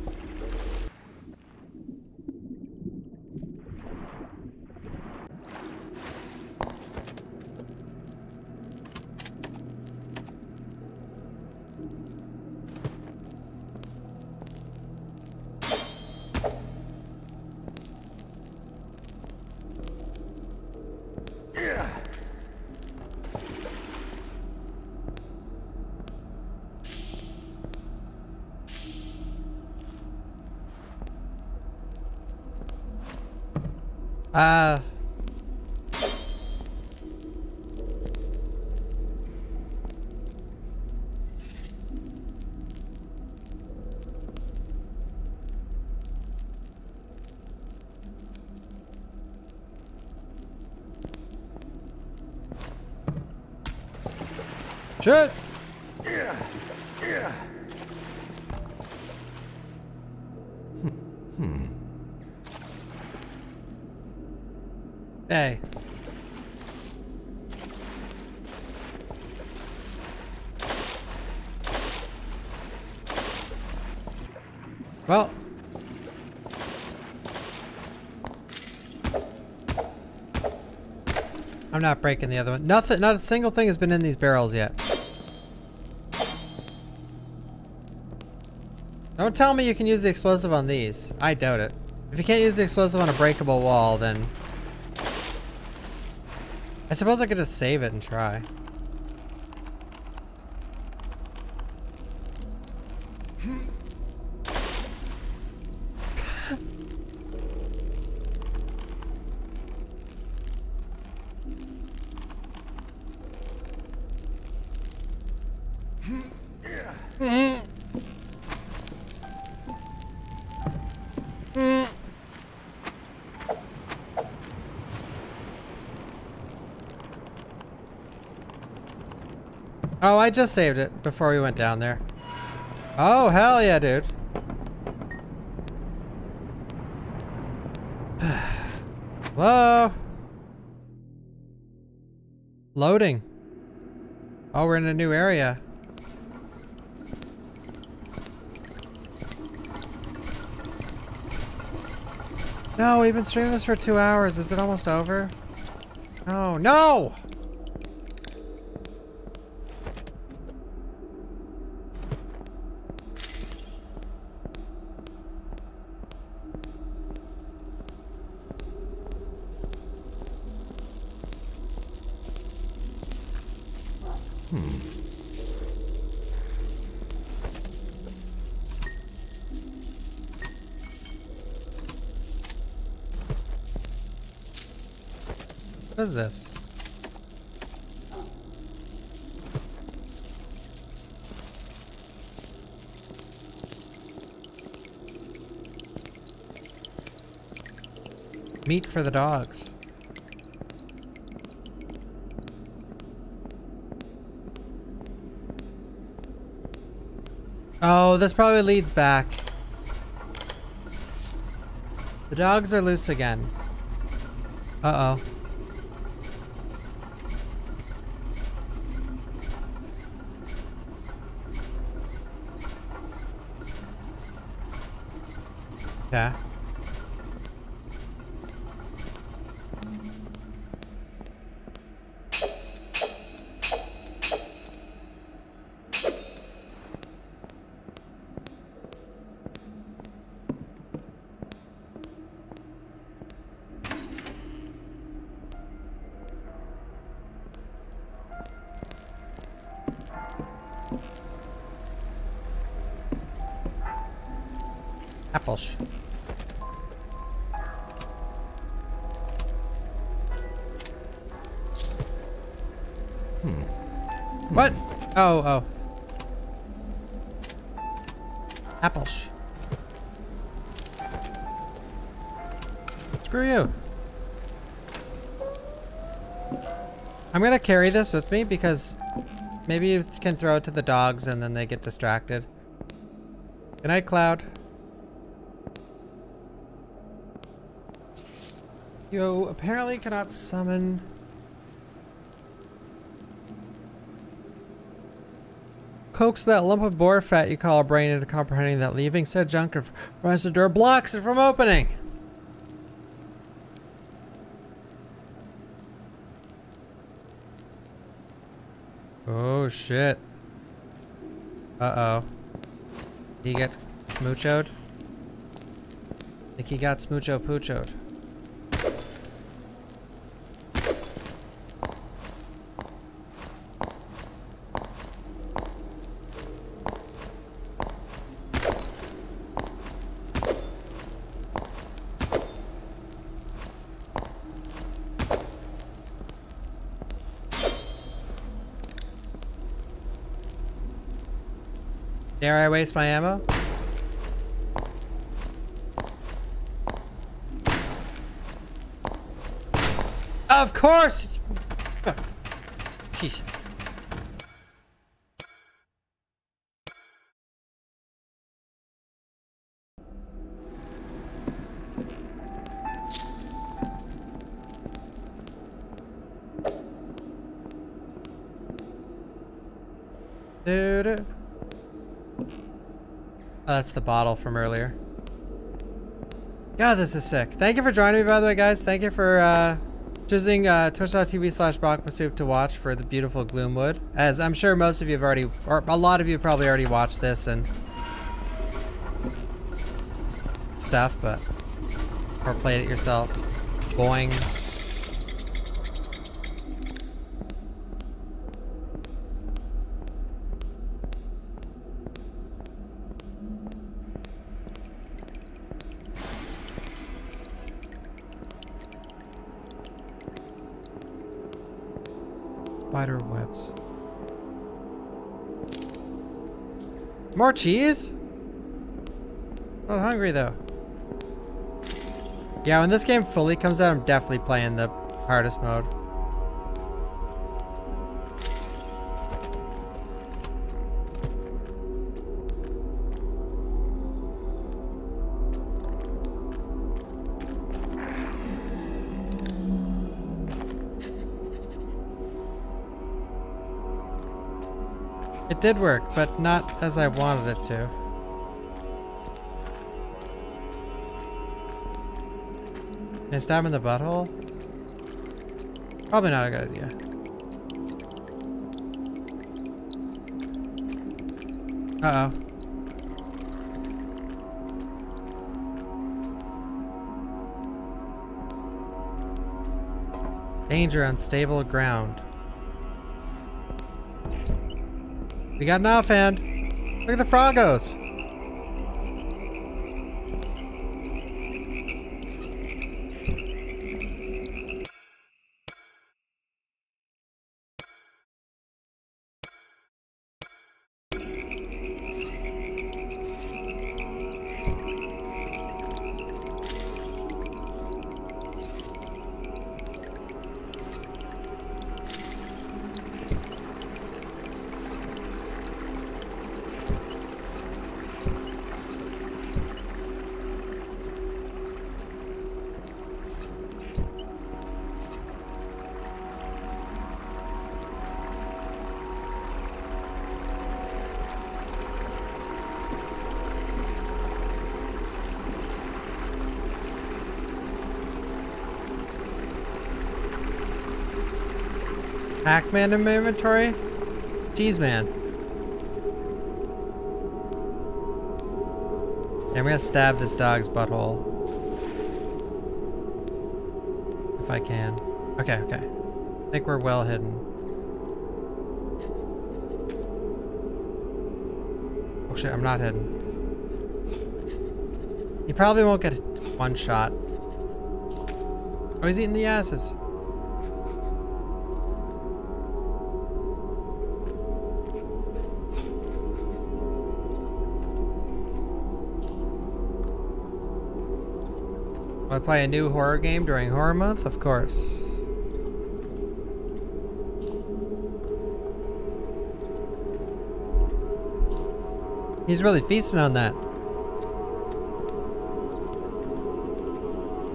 Uh. Shit! Hey. Well. I'm not breaking the other one. Nothing, not a single thing has been in these barrels yet. Don't tell me you can use the explosive on these. I doubt it. If you can't use the explosive on a breakable wall, then... I suppose I could just save it and try. I just saved it before we went down there. Oh, hell yeah, dude. Hello? Loading. Oh, we're in a new area. No, we've been streaming this for two hours. Is it almost over? No, no! What is this? Meat for the dogs. Oh, this probably leads back. The dogs are loose again. Uh-oh. Oh, oh. Apples. Screw you. I'm gonna carry this with me because maybe you can throw it to the dogs and then they get distracted. Good night, Cloud. You apparently cannot summon... Coax that lump of boar fat you call a brain into comprehending that leaving said junk of the door blocks it from opening. Oh shit. Uh-oh. He get smoochoed? think he got smoocho poochoed. Dare I waste my ammo? Of course! Jesus. That's the bottle from earlier. God, this is sick. Thank you for joining me, by the way, guys. Thank you for uh, choosing uh, twitch.tv slash Soup to watch for the beautiful Gloomwood. As I'm sure most of you have already, or a lot of you probably already watched this and stuff, but, or played it yourselves. Boing. More cheese? Not hungry though. Yeah, when this game fully comes out, I'm definitely playing the hardest mode. Did work, but not as I wanted it to. Can I stab in the butthole? Probably not a good idea. Uh-oh. Danger on stable ground. We got an offhand. Look at the froggos. Pac-Man in my inventory? Cheese man. Yeah, I'm gonna stab this dog's butthole. If I can. Okay, okay. I think we're well hidden. Oh shit, I'm not hidden. He probably won't get one shot. Oh, he's eating the asses. Play a new horror game during horror month? Of course. He's really feasting on that.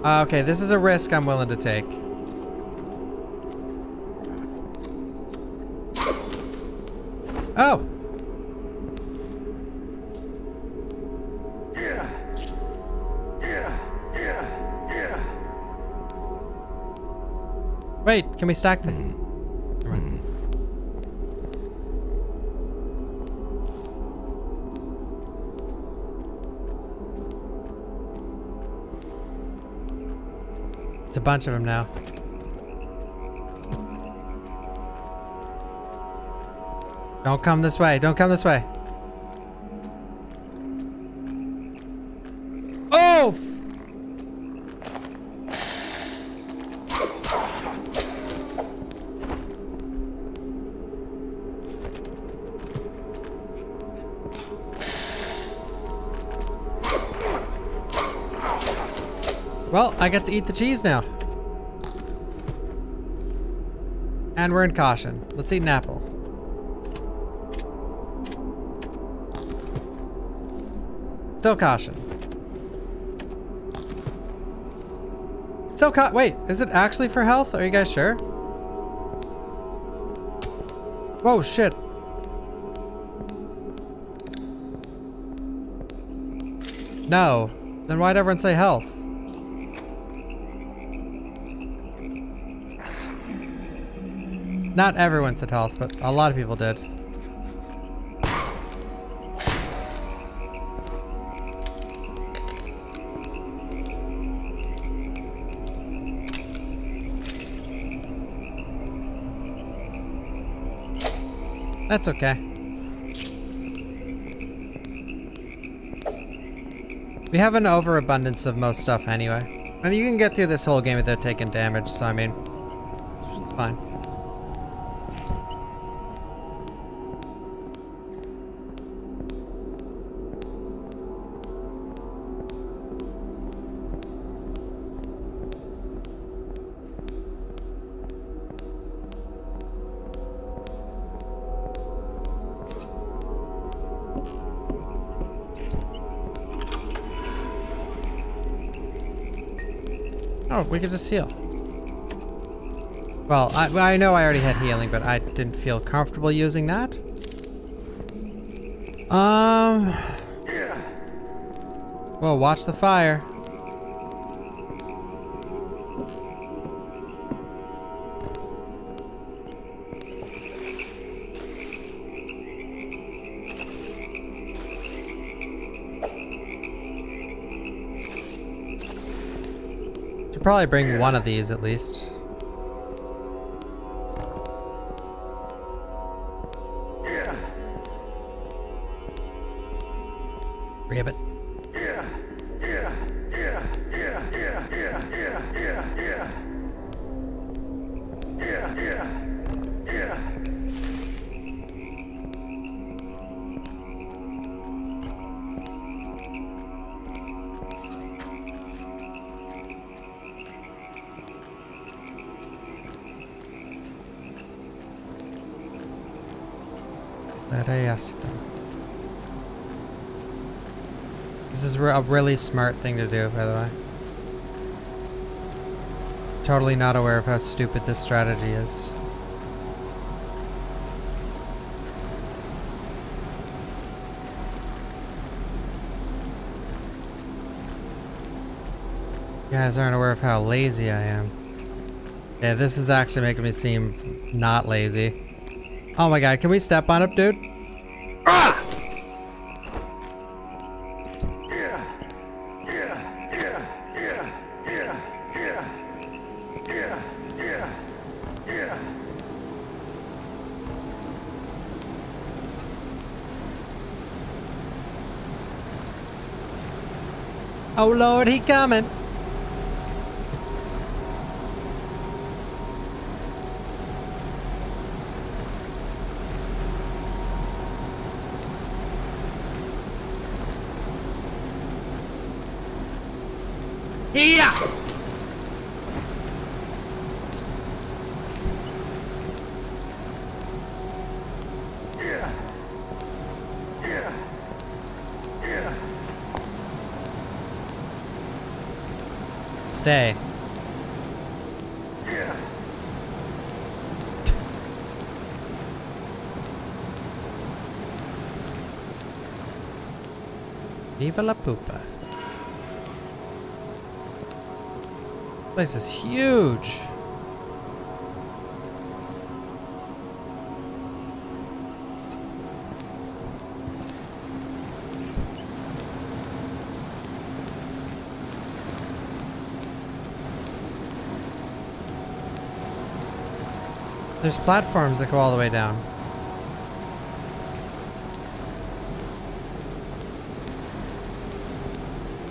Uh, okay, this is a risk I'm willing to take. Oh! Wait, can we stack the... Mm-hmm. Never mind. Mm-hmm. It's a bunch of them now. Don't come this way. Don't come this way. I get to eat the cheese now. And we're in caution. Let's eat an apple. Still caution. Still ca- wait, is it actually for health? Are you guys sure? Whoa, shit. No. Then why'd everyone say health? Not everyone said health, but a lot of people did. That's okay. We have an overabundance of most stuff anyway. I mean, you can get through this whole game without taking damage, so I mean, it's, fine. We could just heal. Well, I, I know I already had healing, but I didn't feel comfortable using that. Um. Well, watch the fire. Probably bring one of these at least. Really smart thing to do, by the way. Totally not aware of how stupid this strategy is. You guys aren't aware of how lazy I am. Yeah, this is actually making me seem not lazy. Oh my god, can we step on it, dude? Lord, he coming. Yeah. Stay. Viva la pupa. Place is huge. There's platforms that go all the way down.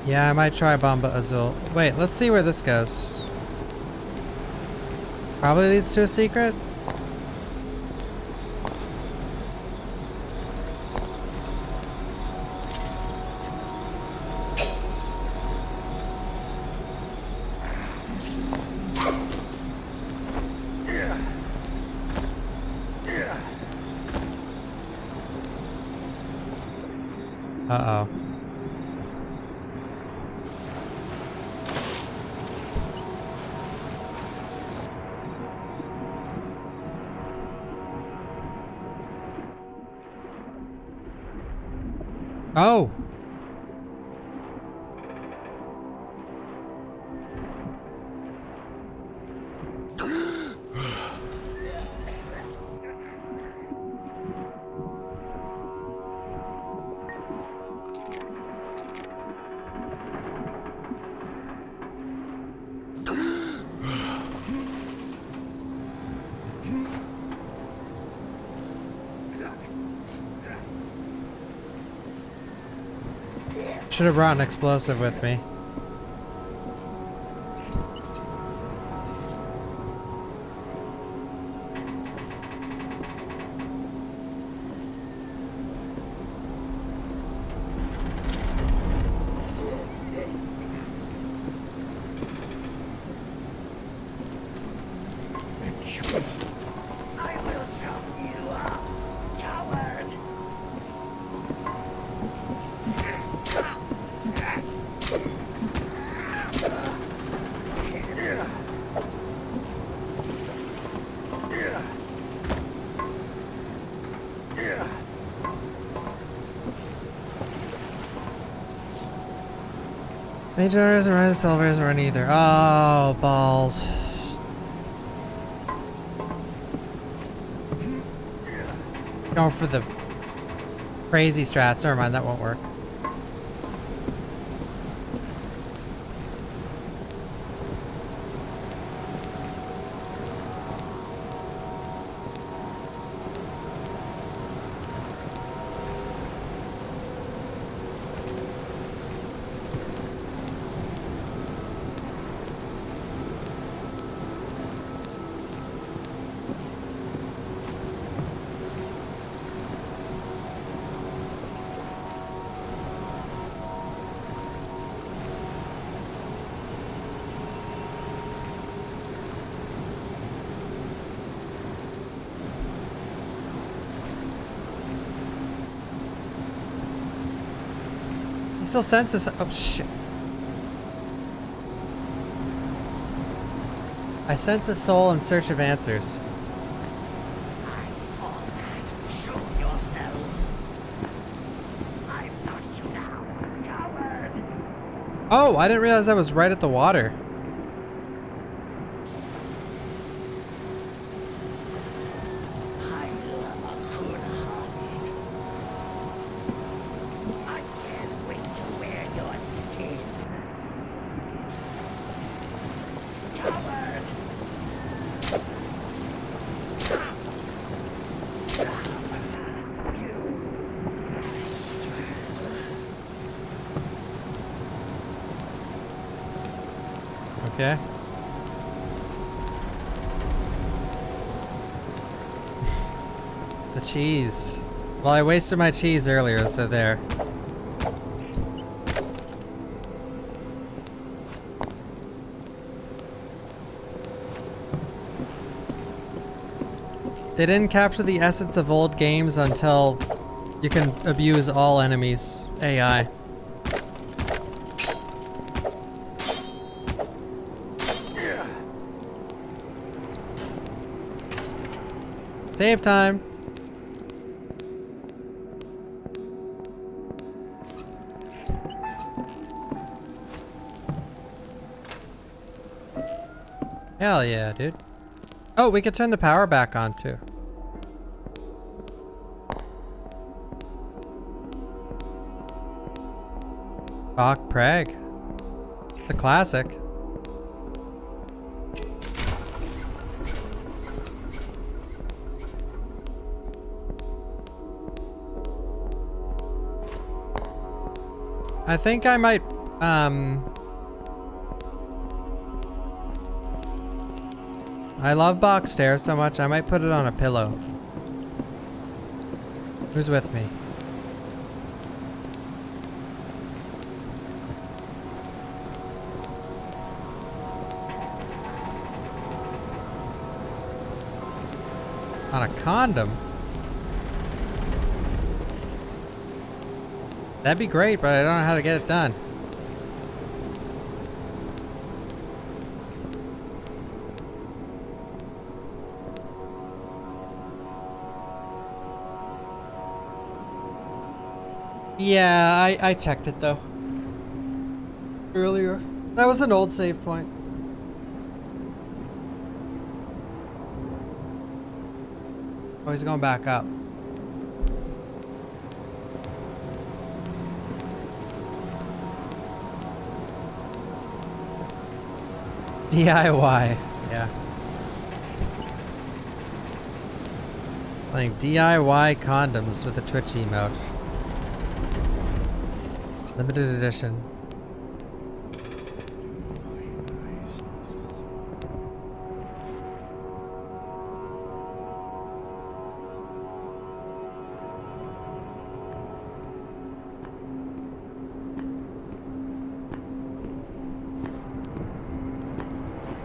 Yeah, I might try Bomba Azul. Wait, let's see where this goes. Probably leads to a secret? Should have brought an explosive with me. Major isn't running, Silver isn't running either. Oh, balls. Go for the crazy strats. Never mind, that won't work. Still senses. Oh shit. I sense a soul in search of answers. I saw that. Show yourself. I've got you now, coward! Oh, I didn't realize I was right at the water. Well, I wasted my cheese earlier, so there. They didn't capture the essence of old games until you can abuse all enemies. AI. Save time. Hell yeah, dude. Oh, we could turn the power back on too. Bach Prague. A classic. I think I might, um... I love box stairs so much, I might put it on a pillow. Who's with me? On a condom? That'd be great, but I don't know how to get it done. Yeah, I, I checked it though. Earlier. That was an old save point. Oh, he's going back up. DIY, yeah. Playing DIY condoms with a Twitch emote. Limited edition.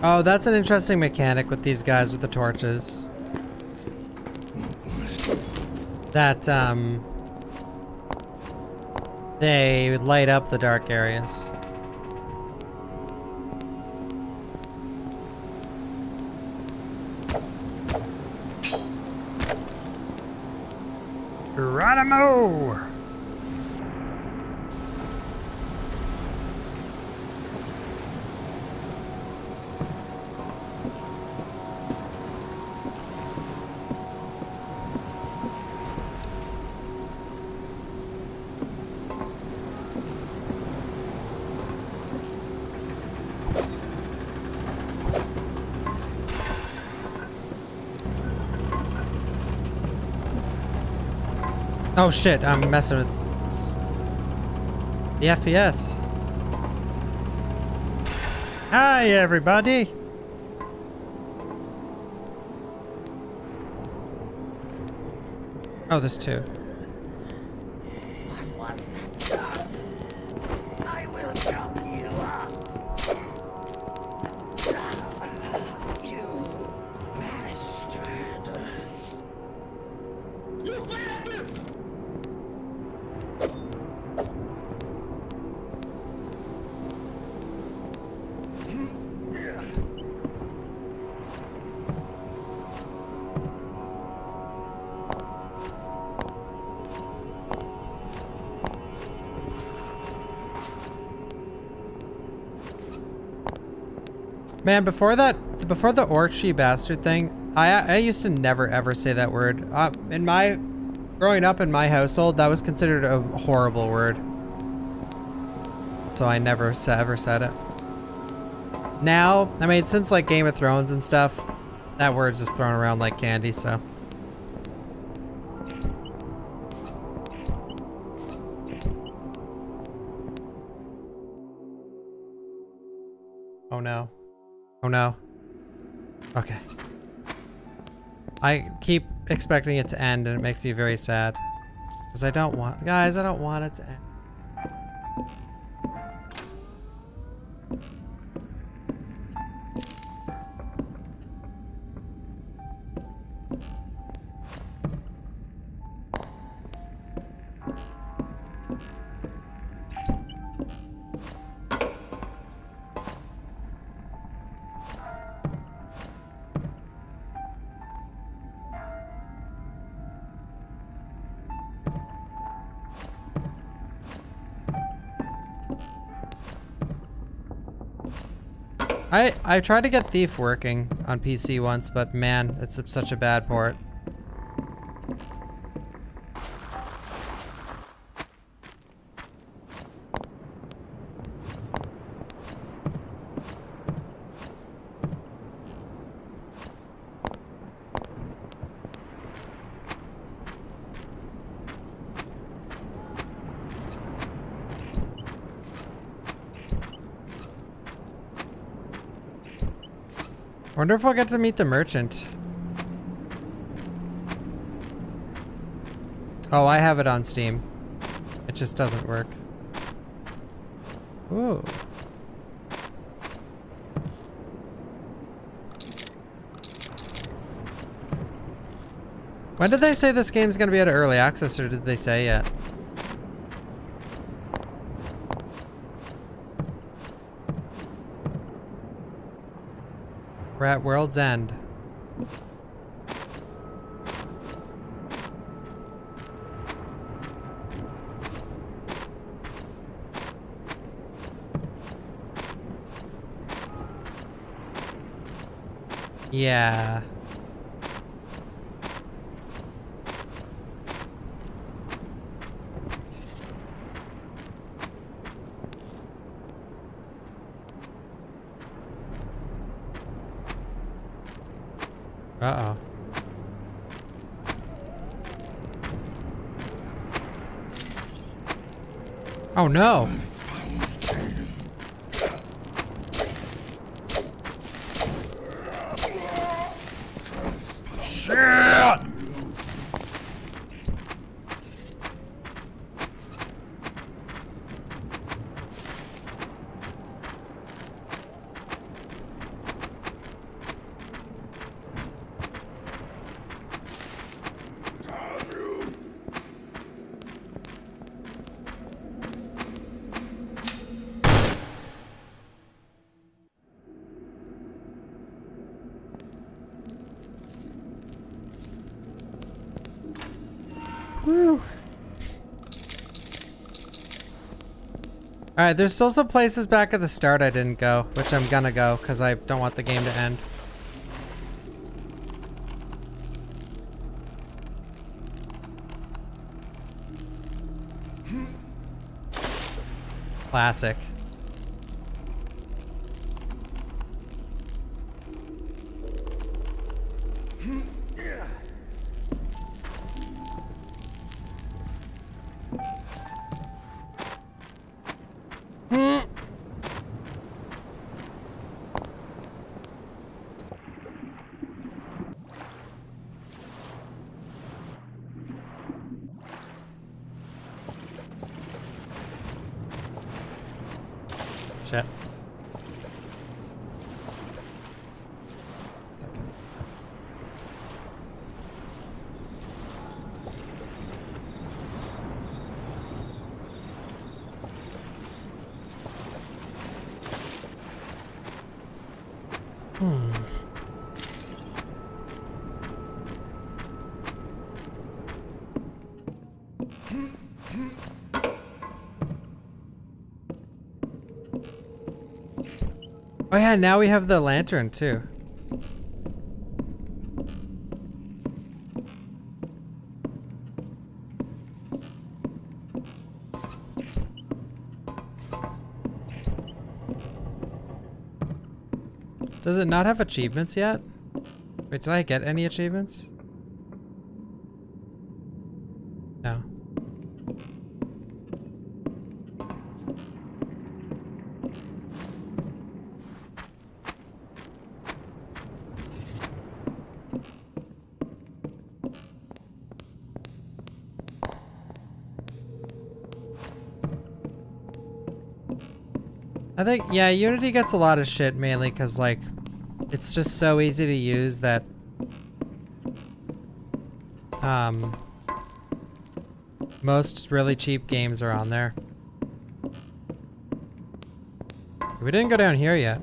Oh, that's an interesting mechanic with these guys with the torches. That, um... They light up the dark areas. Geronimo! Oh shit, I'm messing with the FPS. Hi everybody! Oh, there's two. Man, before that, before the orchy bastard thing, I I used to never ever say that word. Uh, in my, growing up in my household, that was considered a horrible word. So I never ever said it. Now, I mean, since like Game of Thrones and stuff, that word's just thrown around like candy, so. Expecting it to end and it makes me very sad. Because I don't want... Guys, I don't want it to end. I tried to get Thief working on PC once, but man, it's such a bad port. Wonder if I'll get to meet the merchant. Oh, I have it on Steam. It just doesn't work. Ooh. When did they say this game's gonna be at early access, or did they say yet? At World's End. Yeah. Uh-oh. Oh no! Shit! Alright, there's still some places back at the start I didn't go, which I'm gonna go, because I don't want the game to end. Classic. Oh yeah, now we have the lantern too. Does it not have achievements yet? Wait, did I get any achievements? No. Think, yeah, Unity gets a lot of shit mainly because, like, it's just so easy to use that, um, most really cheap games are on there. We didn't go down here yet.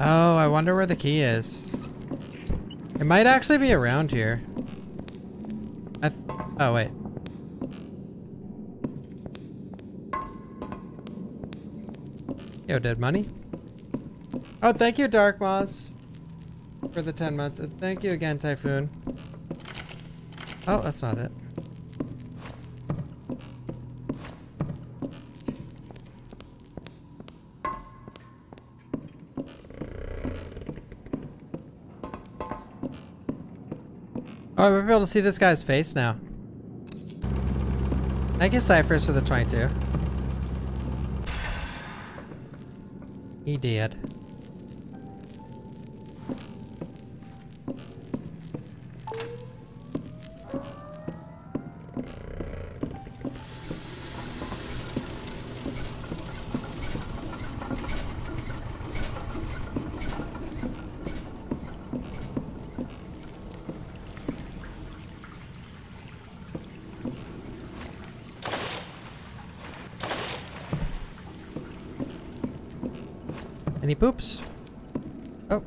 Oh, I wonder where the key is. It might actually be around here. I oh, wait. Yo, dead money? Oh, thank you, Dark Moss, for the 10 months. And thank you again, Typhoon. Oh, that's not it. Oh, I might be able to see this guy's face now. Thank you, Cyphers, for the 22. He did. Any poops? Oh.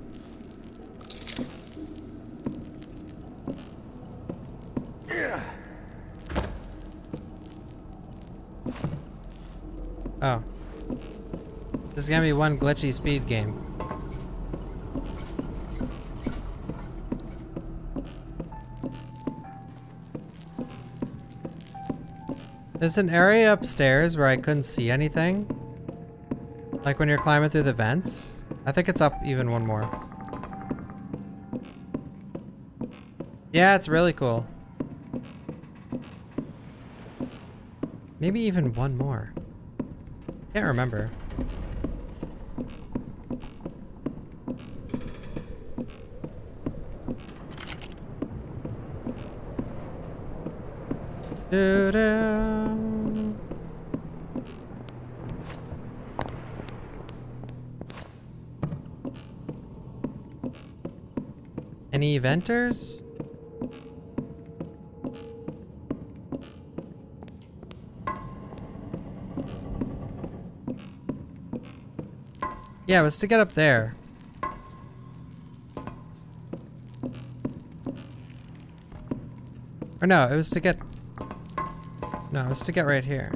Oh. This is gonna be one glitchy speed game. There's an area upstairs where I couldn't see anything. Like when you're climbing through the vents? I think it's up even one more. Yeah, it's really cool. Maybe even one more. Can't remember. Any eventers? Yeah, it was to get up there. Or no, it was to get... No, it was to get right here.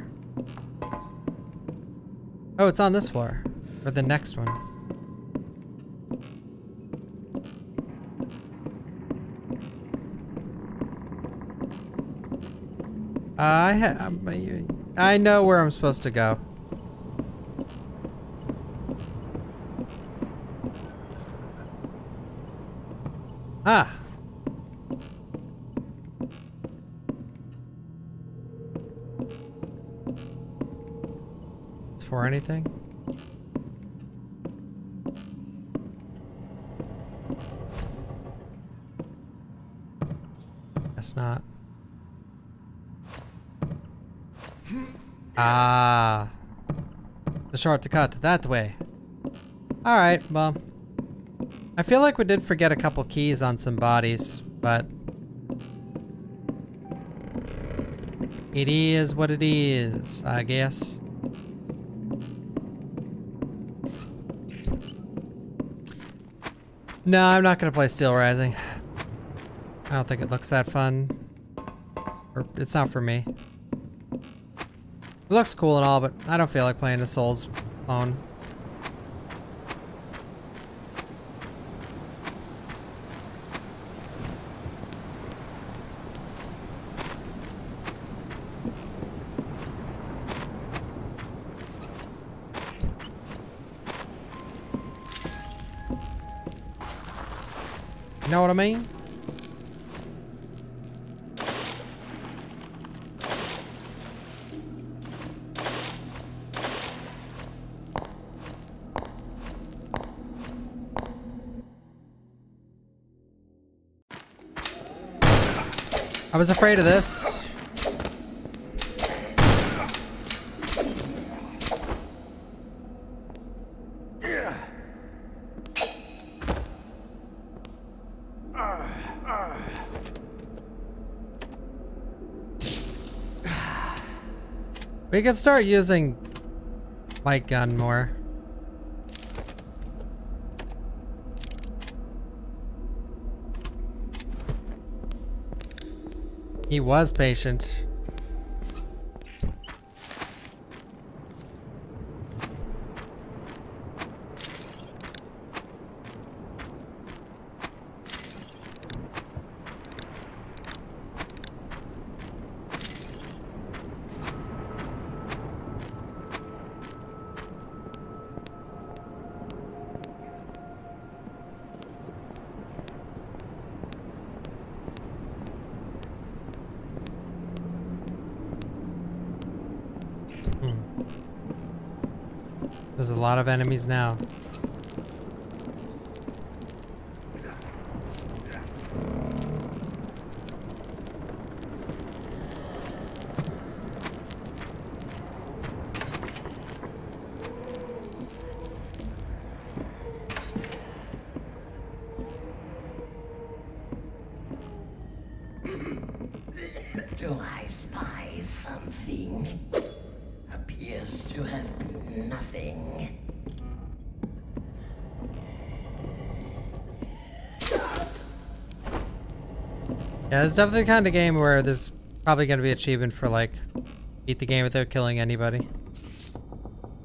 Oh, it's on this floor. Or the next one. I I know where I'm supposed to go. Ah. It's for anything? That's not. Ah. The shortcut that way. Alright, well. I feel like we did forget a couple keys on some bodies, but... It is what it is, I guess. No, I'm not gonna play Steel Rising. I don't think it looks that fun. Or, it's not for me. It looks cool and all, but I don't feel like playing a Souls clone. You know what I mean? Was afraid of this. We could start using light gun more. He was patient. There's a lot enemies now. Do I spy something? Appears to have been nothing. Yeah, it's definitely the kind of game where there's probably going to be achievement for like beat the game without killing anybody.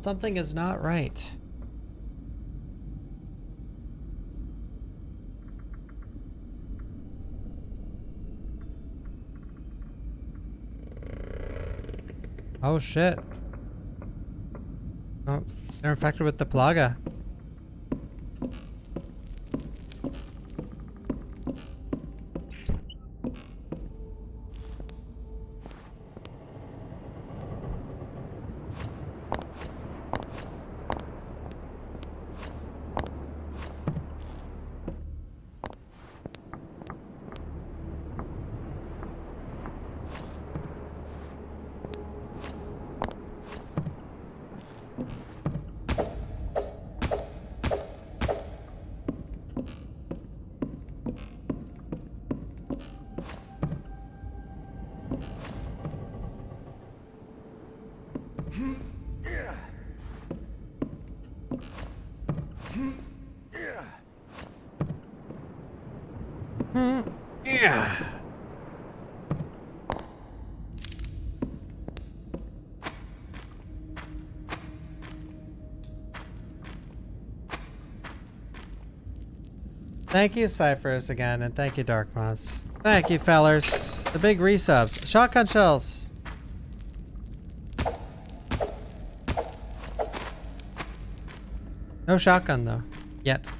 Something is not right. Oh shit. Oh, they're infected with the plaga. Thank you, Cyphers, again, and thank you, Dark Moss. Thank you, fellers. The big resubs. Shotgun shells. No shotgun, though. Yet.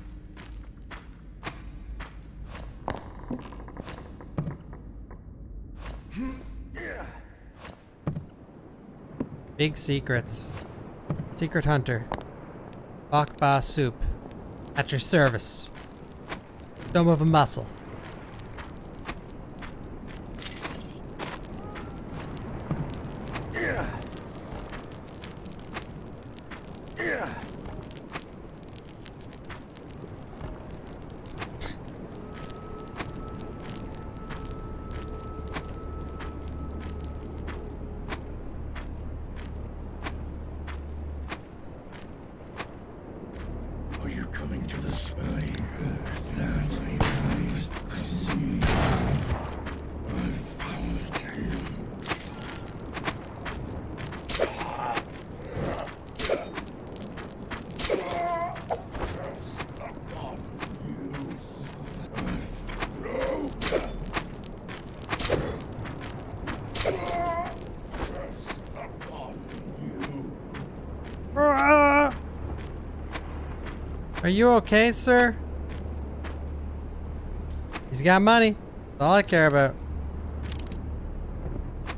Big secrets. Secret Hunter. Bawkbasoup. At your service. Don't move a muscle. Are you coming to the sky? That's a nice see. I found him. Are you okay, sir? He's got money. That's all I care about.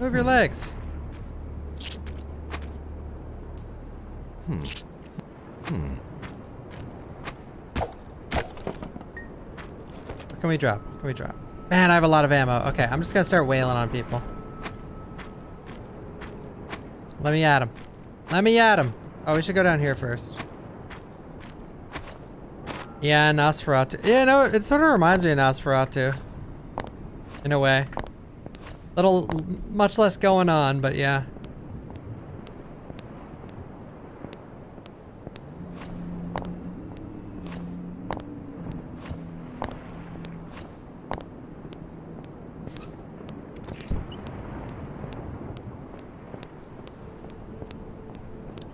Move your legs. Hmm. Hmm. What can we drop? What can we drop? Man, I have a lot of ammo. Okay, I'm just gonna start wailing on people. Let me at him. Let me at him. Oh, we should go down here first. Yeah, Nosferatu. Yeah, no, it sort of reminds me of Nosferatu. In a way. Little, much less going on, but yeah.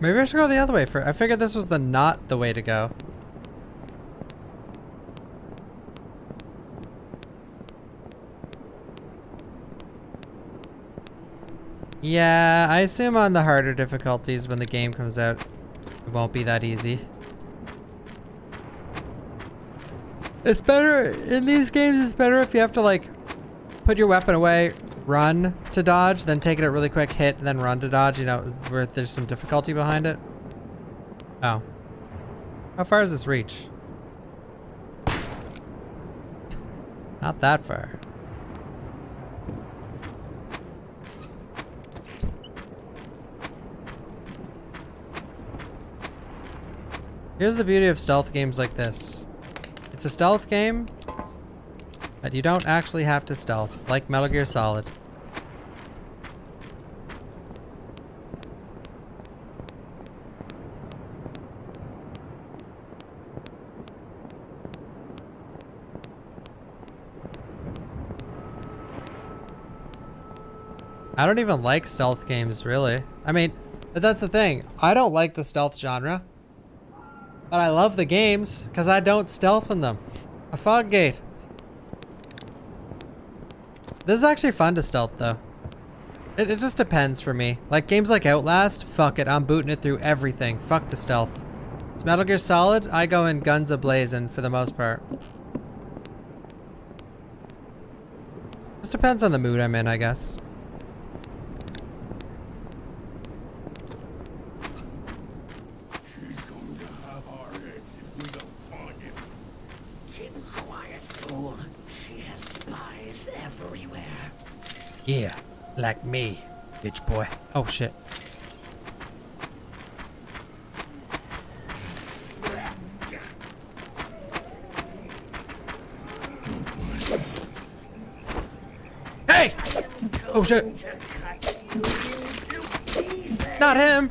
Maybe I should go the other way for I figured this was the not the way to go. Yeah, I assume on the harder difficulties when the game comes out, it won't be that easy. It's better, in these games, it's better if you have to like, put your weapon away, run to dodge, then take it a really quick hit, then run to dodge, you know, where there's some difficulty behind it. Oh. How far does this reach? Not that far. Here's the beauty of stealth games like this. It's a stealth game, but you don't actually have to stealth, like Metal Gear Solid. I don't even like stealth games, really. I mean, but that's the thing. I don't like the stealth genre. But I love the games, because I don't stealth in them. A fog gate. This is actually fun to stealth, though. It, it just depends for me. Like, games like Outlast, fuck it, I'm booting it through everything. Fuck the stealth. It's Metal Gear Solid, I go in guns a-blazing for the most part. Just depends on the mood I'm in, I guess. Keep quiet, fool. She has spies everywhere. Yeah, like me, bitch boy. Oh shit. Hey! Oh shit. Not him.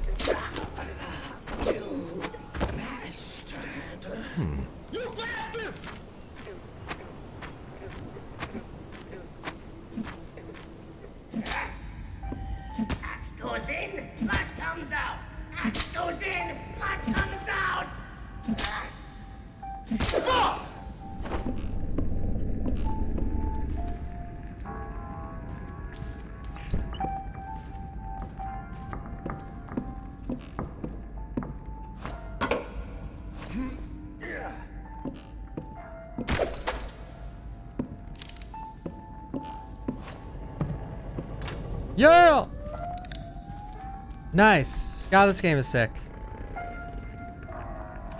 Nice. God, this game is sick.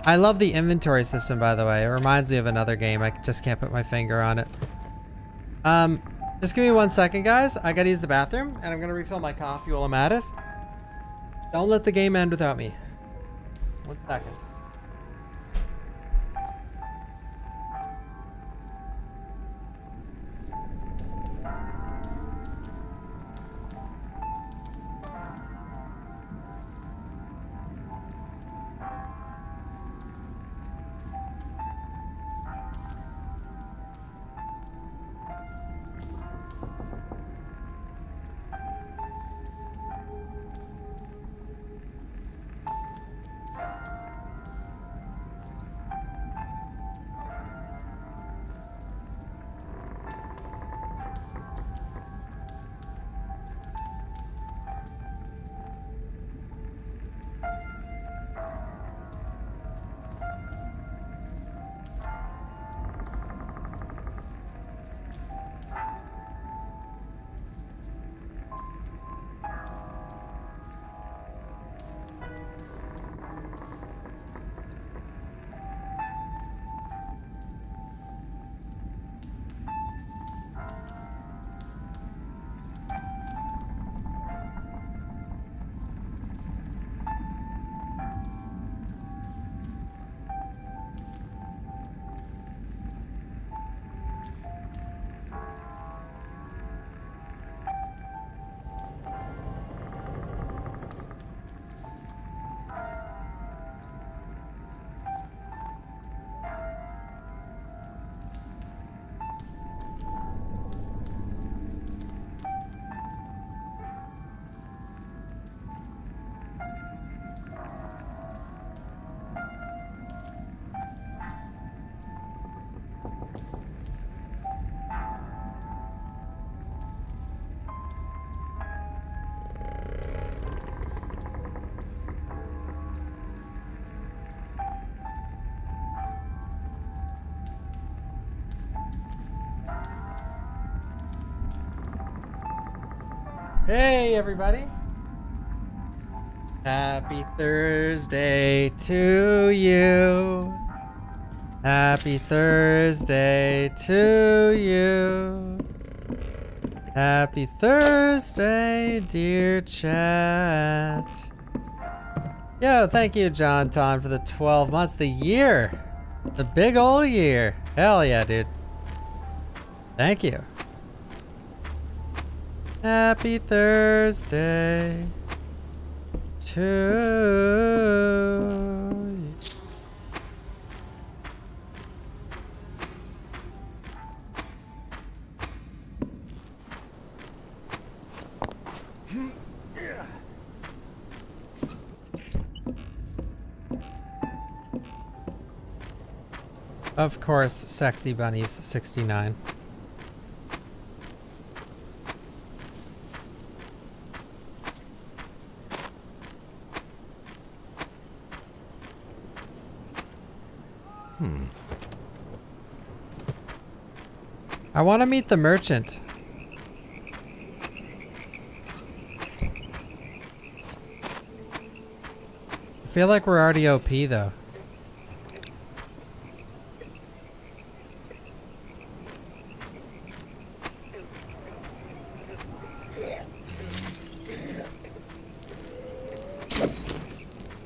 I love the inventory system, by the way. It reminds me of another game. I just can't put my finger on it. Um, just give me one second, guys. I gotta use the bathroom, and I'm gonna refill my coffee while I'm at it. Don't let the game end without me. One second. Everybody. Happy Thursday to you. Happy Thursday to you. Happy Thursday, dear chat. Yo, thank you, John Ton, for the 12 months. The year. The big ol' year. Hell yeah, dude. Thank you. Happy Thursday to. Of course, Sexy Bunnies 69. I want to meet the merchant. I feel like we're already OP though.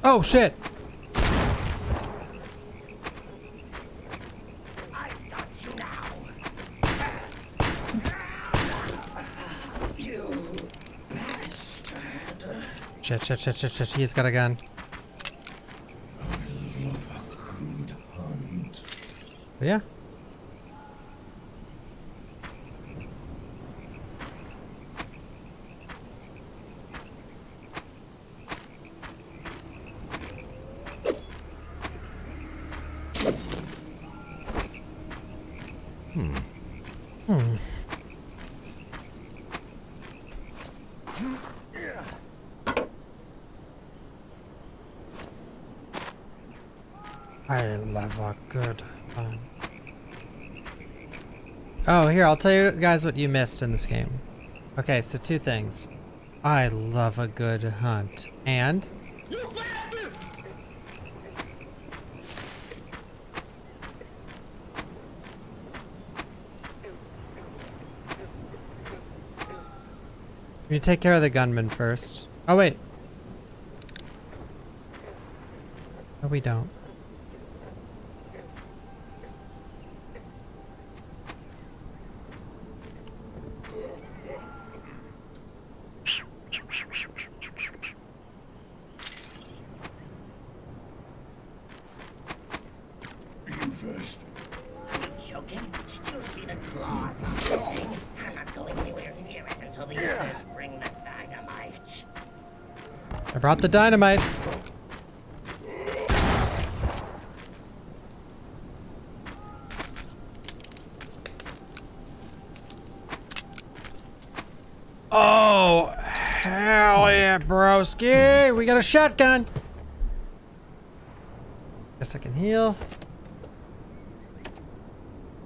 Oh shit! I've got you now. You bastard. Shit, shit, shit, shit, shit. He's got a gun. Yeah. I love a good hunt. Oh, here, I'll tell you guys what you missed in this game. Okay, so two things. I love a good hunt. And you take care of the gunman first. Oh wait. No, we don't. You first. Are you joking? Did you see the claws on the thing? I'm not going anywhere near it until the others bring the dynamite. Brought the dynamite. Oh, hell yeah, broski. We got a shotgun. Guess I can heal.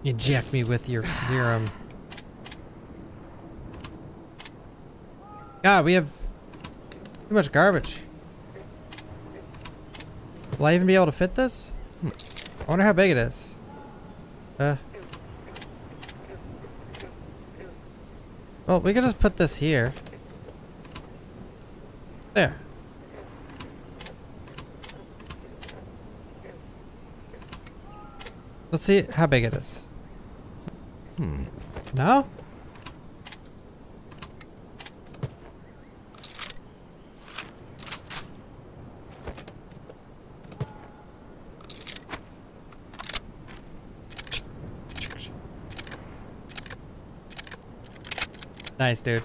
Inject me with your serum. God, we have too much garbage. Will I even be able to fit this? I wonder how big it is. Uh. Well, we could just put this here. There. Let's see how big it is. Hmm. No? Nice, dude.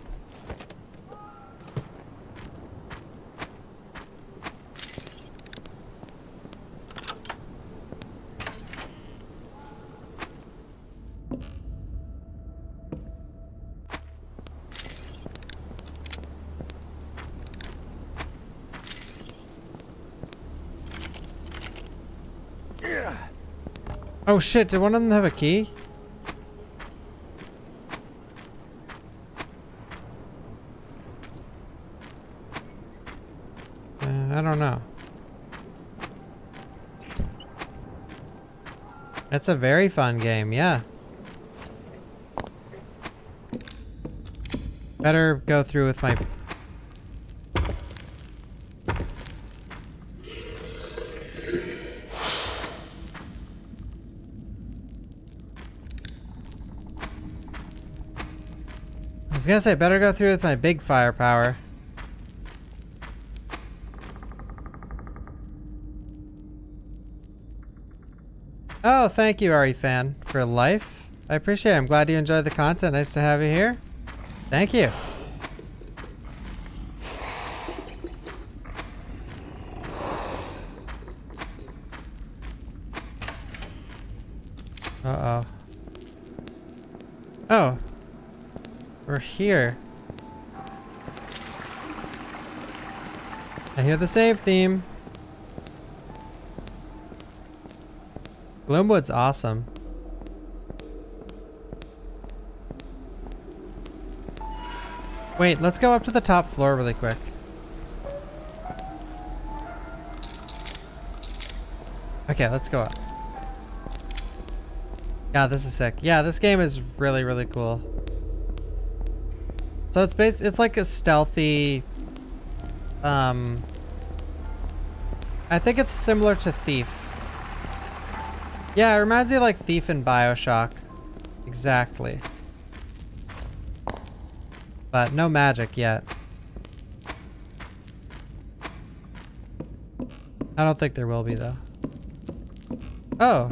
Oh shit, did one of them have a key? I don't know. It's a very fun game, yeah. Better go through with my... I was gonna say, better go through with my big firepower. Oh, thank you, Ari fan, for life. I appreciate it. I'm glad you enjoyed the content. Nice to have you here. Thank you. Uh-oh. Oh. We're here. I hear the save theme. Gloomwood's awesome. Wait, let's go up to the top floor really quick. Okay, let's go up. Yeah, this is sick. Yeah, this game is really, really cool. So it's based, it's like a stealthy, um, I think it's similar to Thief. Yeah, it reminds me of like Thief and Bioshock. Exactly. But no magic yet. I don't think there will be though. Oh.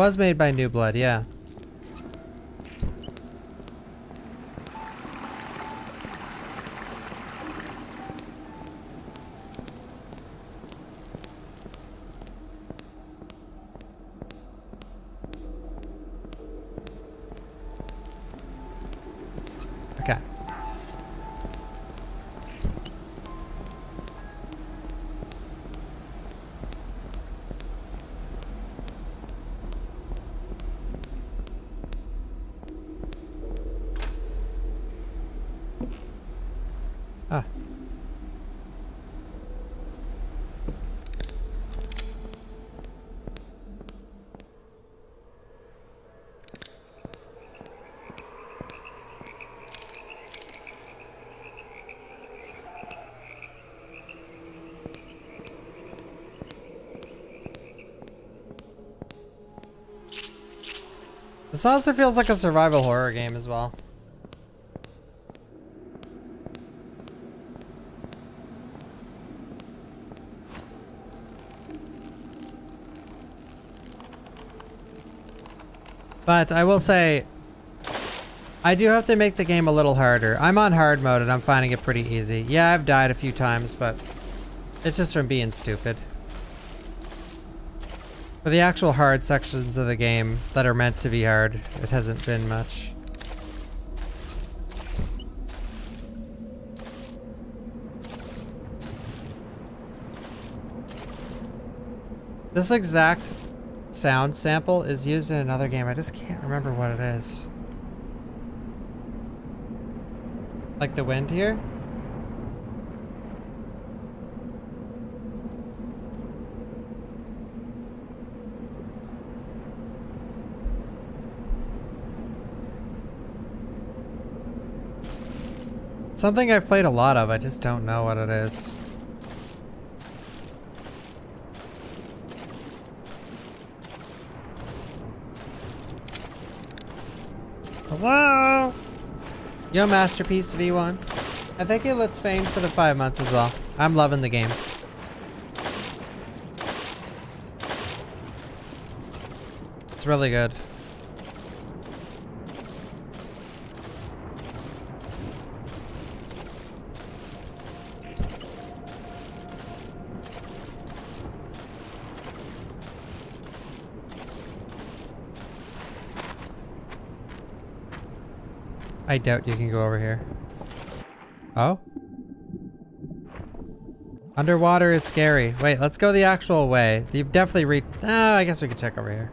Was made by New Blood, yeah. This also feels like a survival horror game as well. But I will say, I do have to make the game a little harder. I'm on hard mode and I'm finding it pretty easy. Yeah, I've died a few times, but it's just from being stupid. For the actual hard sections of the game that are meant to be hard, it hasn't been much. This exact sound sample is used in another game. I just can't remember what it is. Like the wind here? Something I've played a lot of, I just don't know what it is. Hello? Yo, Masterpiece V1. I think it lets Fame for the five months as well. I'm loving the game. It's really good. I doubt you can go over here. Oh? Underwater is scary. Wait, let's go the actual way. You've definitely reached... Oh, I guess we could check over here.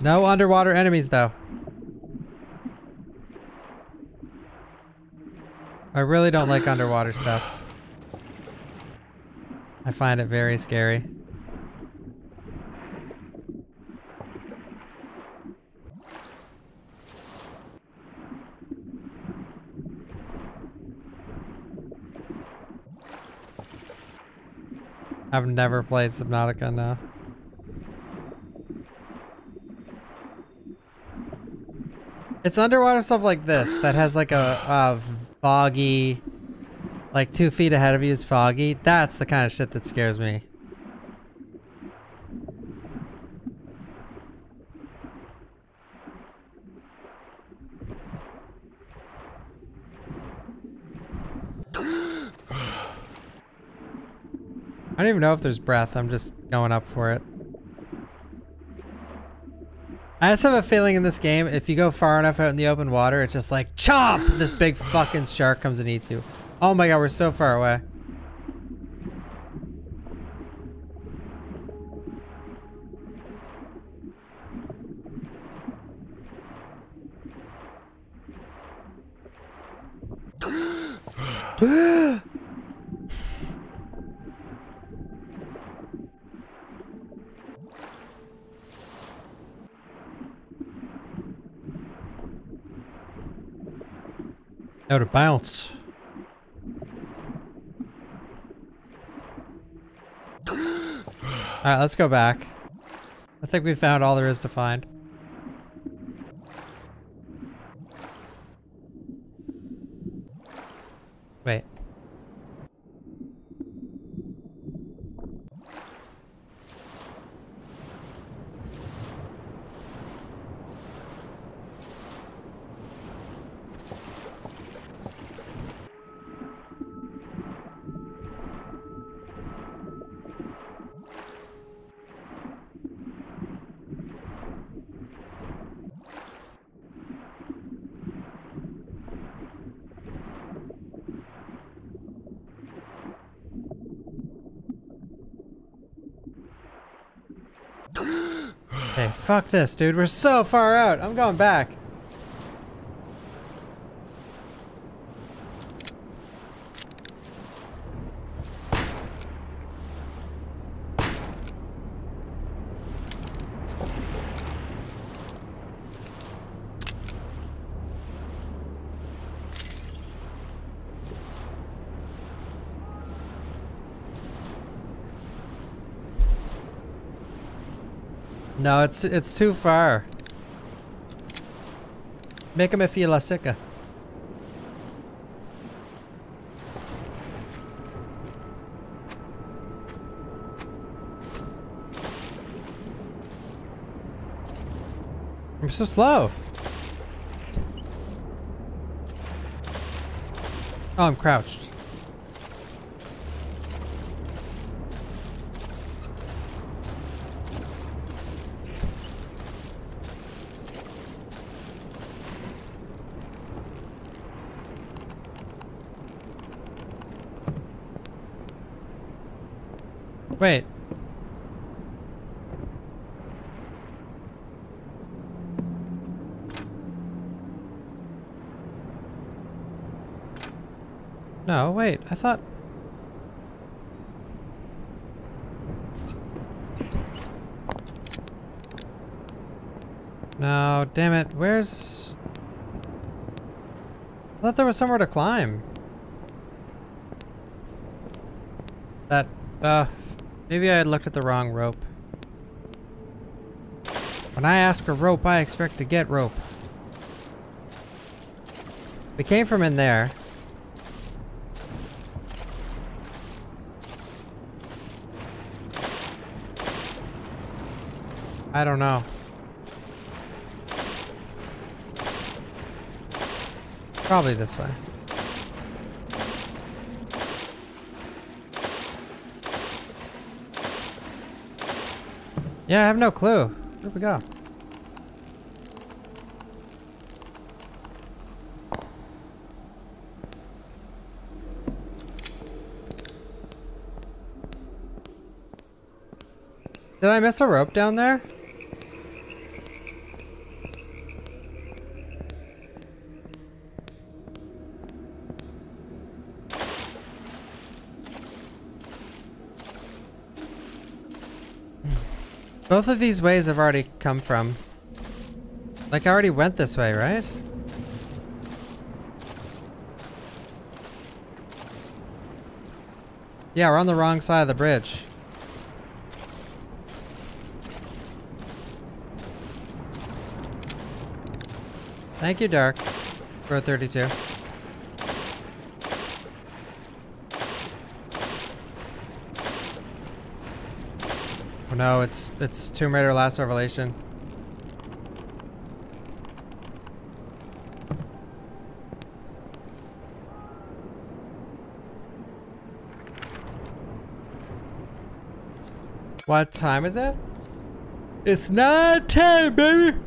No underwater enemies, though. I really don't like underwater stuff. I find it very scary. I've never played Subnautica, no. It's underwater stuff like this that has like a, a foggy, like two feet ahead of you is foggy. That's the kind of shit that scares me. I don't even know if there's breath. I'm just going up for it. I just have a feeling in this game, if you go far enough out in the open water, it's just like, CHOP! This big fucking shark comes and eats you. Oh my god, we're so far away. Out of bounds. Alright, let's go back. I think we found all there is to find. Wait. Hey, fuck this, dude. We're so far out. I'm going back. No, it's it's too far. Make him a fila sica. I'm so slow. Oh, I'm crouched. Wait. No, wait. I thought... No, damn it. Where's... I thought there was somewhere to climb. That, uh... Maybe I looked at the wrong rope. When I ask for rope, I expect to get rope. We came from in there. I don't know. Probably this way. Yeah, I have no clue. Where'd we go? Did I miss a rope down there? Both of these ways I've already come from. Like I already went this way, right? Yeah, we're on the wrong side of the bridge. Thank you, Dark, a 32. Oh no, it's it's Tomb Raider Last Revelation. What time is it? It's 9:10, baby.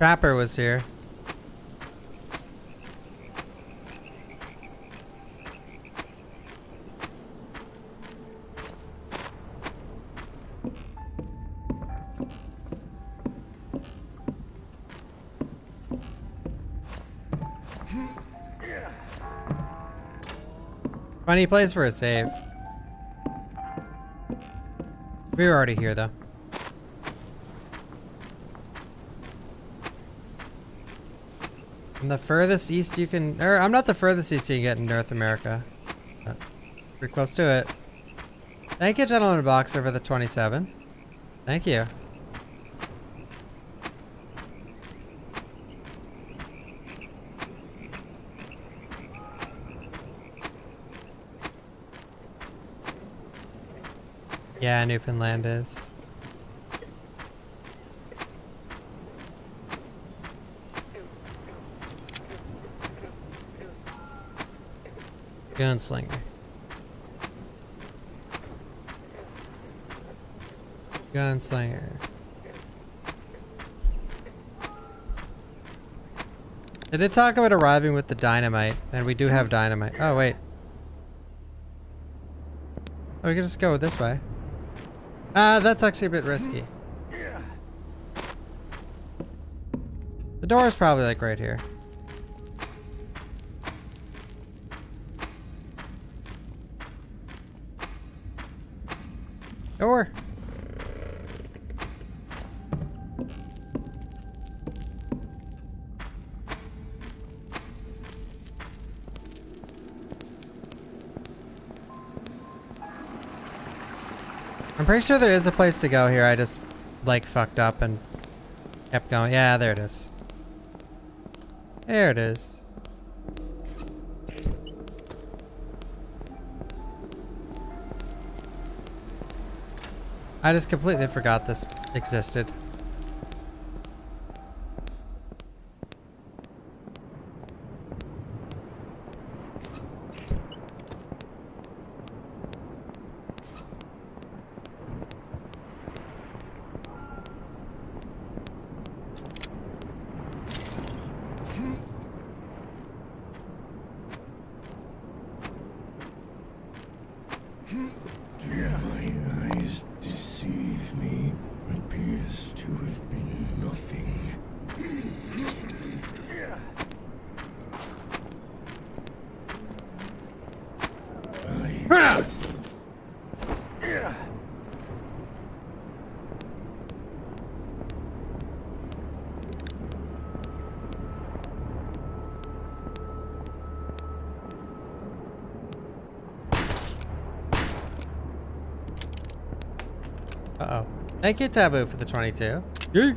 Trapper was here. Funny place for a save. We were already here though. I'm the furthest east you can, or I'm not the furthest east you can get in North America. But pretty close to it. Thank you, Gentleman Boxer, for the 27. Thank you. Yeah, Newfoundland is. Gunslinger. Gunslinger. They did talk about arriving with the dynamite, and we do have dynamite. Oh, wait. Oh, we can just go this way. Ah, uh, that's actually a bit risky. The door is probably like right here. Pretty sure there is a place to go here. I just like fucked up and kept going. Yeah, there it is. There it is. I just completely forgot this existed. Thank you, Taboo, for the 22. Yeah.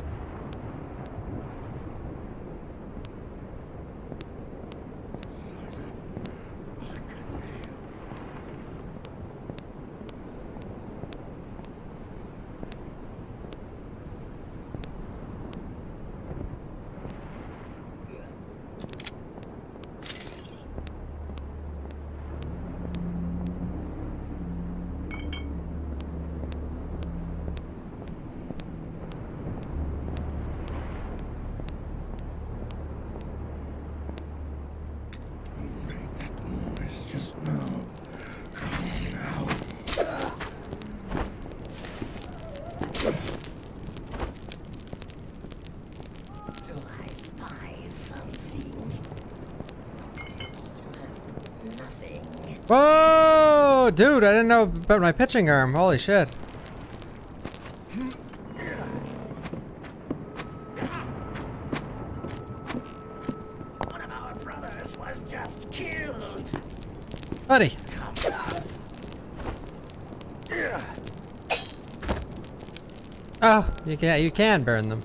nothing. Whoa, dude! I didn't know about my pitching arm. Holy shit! One of our brothers was just killed. Buddy. Oh, you can you can burn them.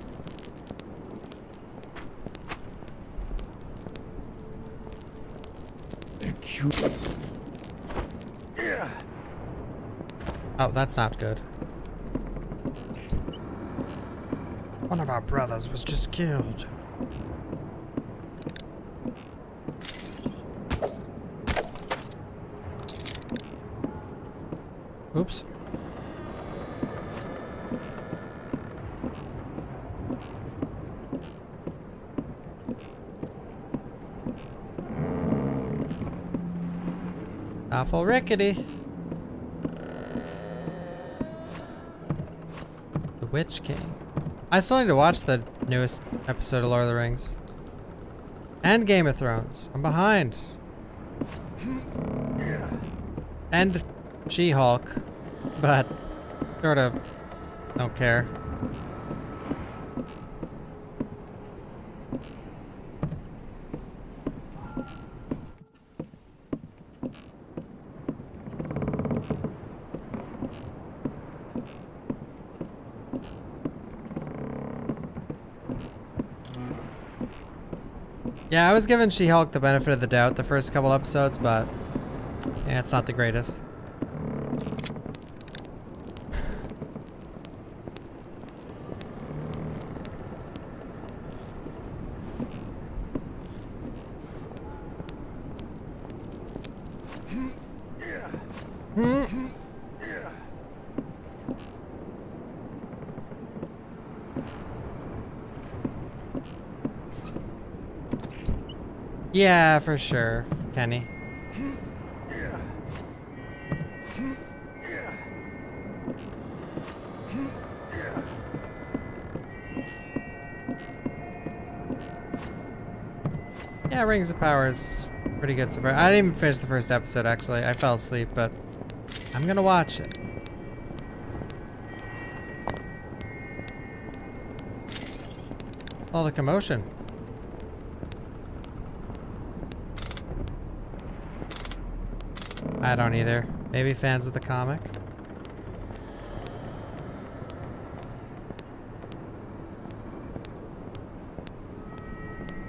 Oh, that's not good. One of our brothers was just killed. Oops. Awful rickety. The Witch King. I still need to watch the newest episode of Lord of the Rings. And Game of Thrones. I'm behind. And She-Hulk. But sort of don't care. Was giving She-Hulk the benefit of the doubt the first couple episodes, but yeah, it's not the greatest. Yeah, for sure, Kenny. Yeah, Rings of Power is pretty good so far. I didn't even finish the first episode, actually. I fell asleep, but I'm gonna watch it. All the commotion. I don't either. Maybe fans of the comic.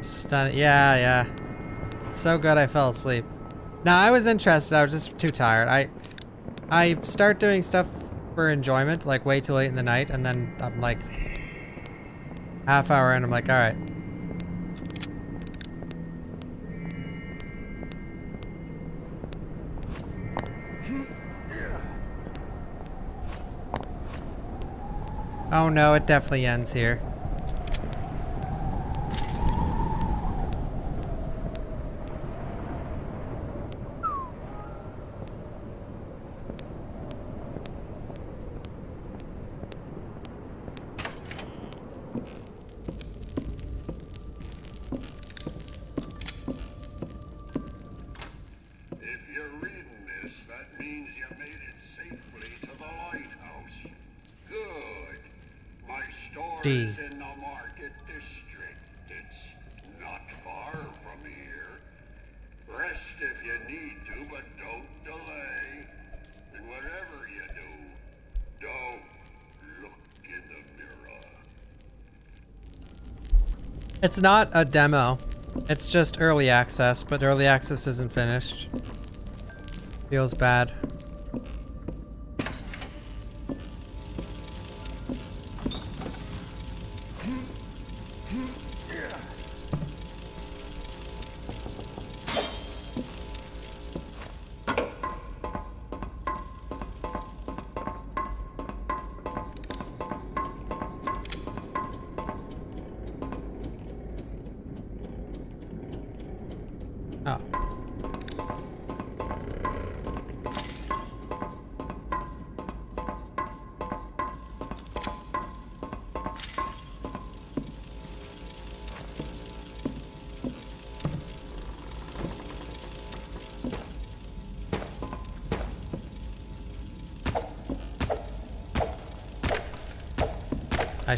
Stun. Yeah, yeah. It's so good I fell asleep. No, I was interested. I was just too tired. I I start doing stuff for enjoyment, like way too late in the night, and then I'm like half hour in, I'm like, all no, it definitely ends here. It's not a demo. It's just early access, but early access isn't finished. Feels bad.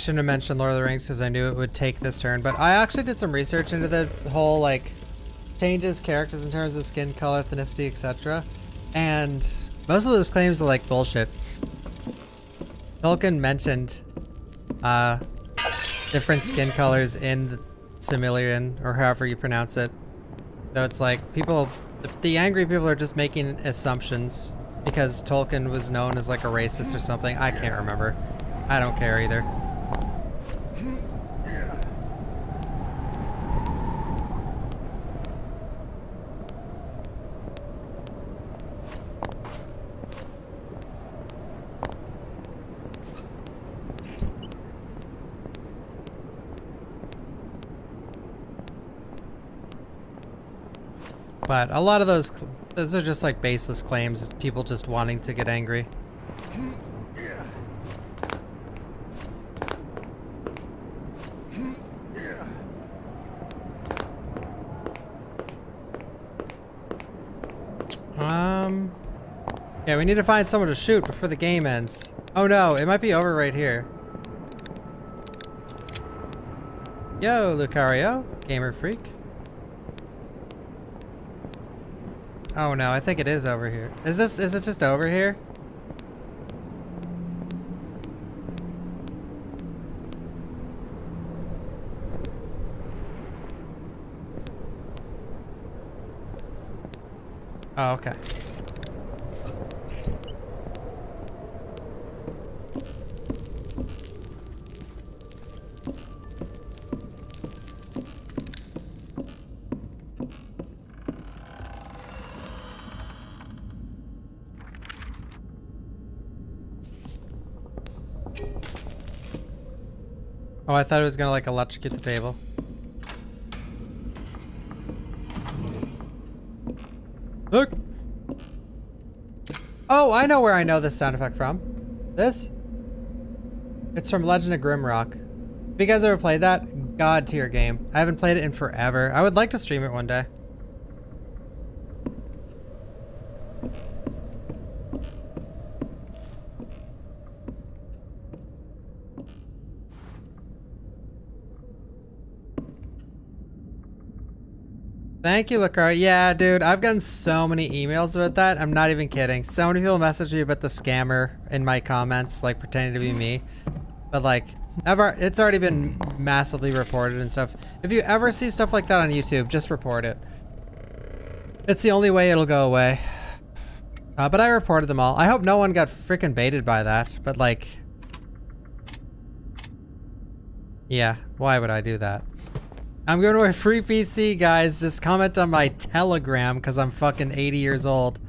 Shouldn't have mentioned Lord of the Rings because I knew it would take this turn, but I actually did some research into the whole like changes characters in terms of skin color, ethnicity, etc. And most of those claims are like bullshit. Tolkien mentioned uh, different skin colors in Silmarillion, or however you pronounce it. So it's like people, the, the angry people are just making assumptions because Tolkien was known as like a racist or something. I can't remember. I don't care either. But a lot of those, those are just like baseless claims, people just wanting to get angry. Um, yeah, we need to find someone to shoot before the game ends. Oh no, it might be over right here. Yo, Lucario, gamer freak. Oh no, I think it is over here. Is this, is it just over here? I thought it was gonna like electrocute the table. Look! Oh, I know where I know this sound effect from. This? It's from Legend of Grimrock. Have you guys ever played that? God tier game. I haven't played it in forever. I would like to stream it one day. Thank you, Lucario. Yeah, dude, I've gotten so many emails about that. I'm not even kidding. So many people message me about the scammer in my comments, like pretending to be me. But like, ever, it's already been massively reported and stuff. If you ever see stuff like that on YouTube, just report it. It's the only way it'll go away. Uh, but I reported them all. I hope no one got freaking baited by that. But like, yeah, why would I do that? I'm going to a free PC, guys. Just comment on my Telegram because I'm fucking 80 years old.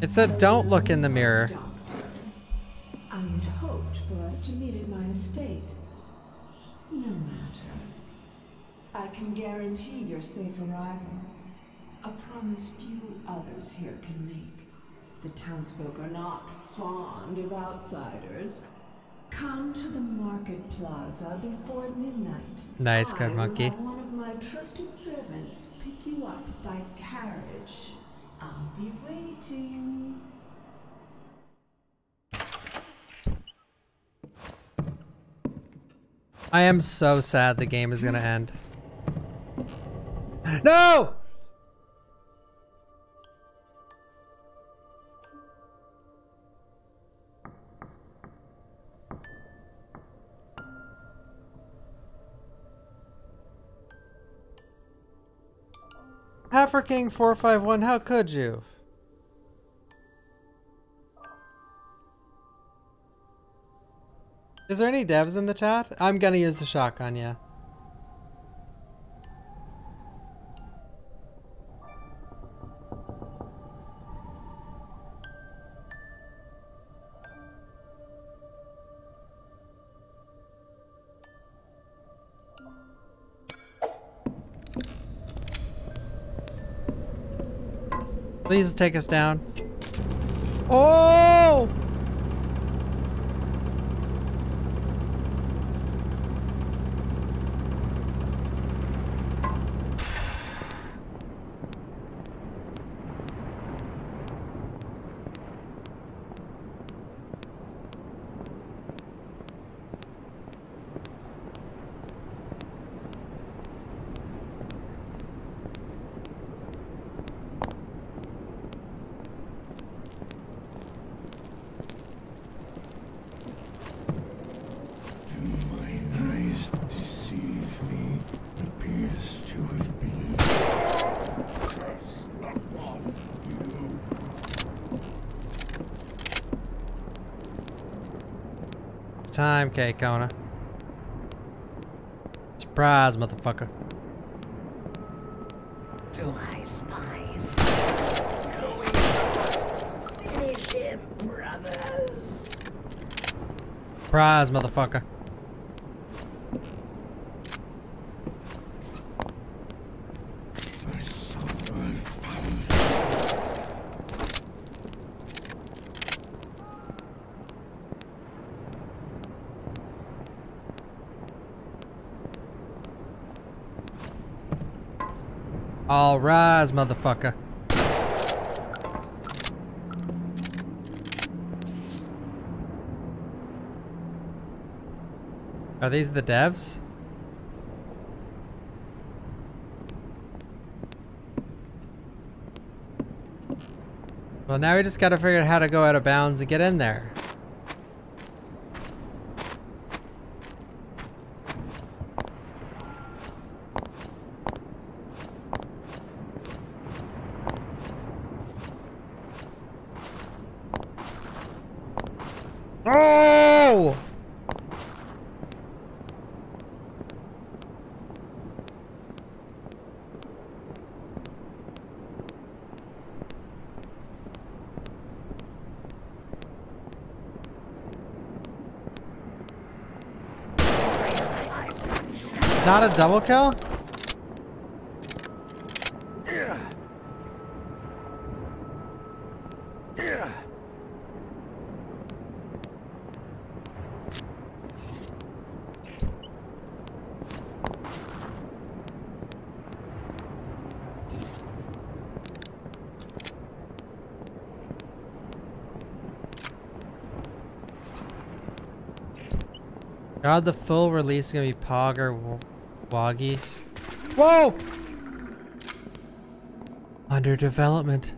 It said don't look in the mirror. I had hoped for us to meet at my estate. No matter. I can guarantee your safe arrival. A promise few others here can make. The townsfolk are not fond of outsiders. Come to the market plaza before midnight. Nice, I have one of my trusted servants pick you up by carriage. I'll be waiting. I am so sad the game is gonna end. No! King 451, how could you? Is there any devs in the chat? I'm gonna use the shotgun, yeah. Please take us down. Oh! Time, K Kona. Surprise, motherfucker. Do I spies? Finish him, brothers. Surprise, motherfucker. All rise, motherfucker. Are these the devs? Well, now we just gotta figure out how to go out of bounds and get in there. Oh! Not a double kill? God, the full release is gonna be Pog or Woggies. Whoa! Under development.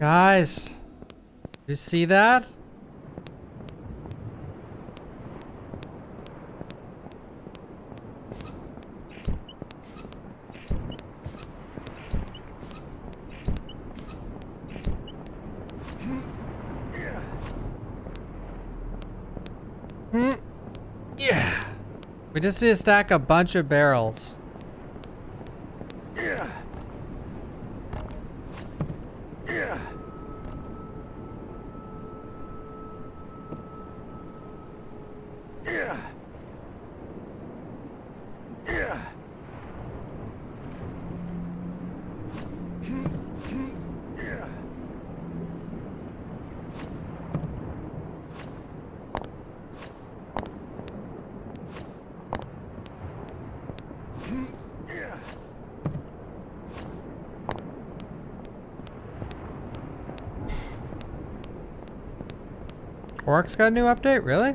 Guys, you see that? Hmm. Yeah. We just need to stack a bunch of barrels. Got a new update? Really?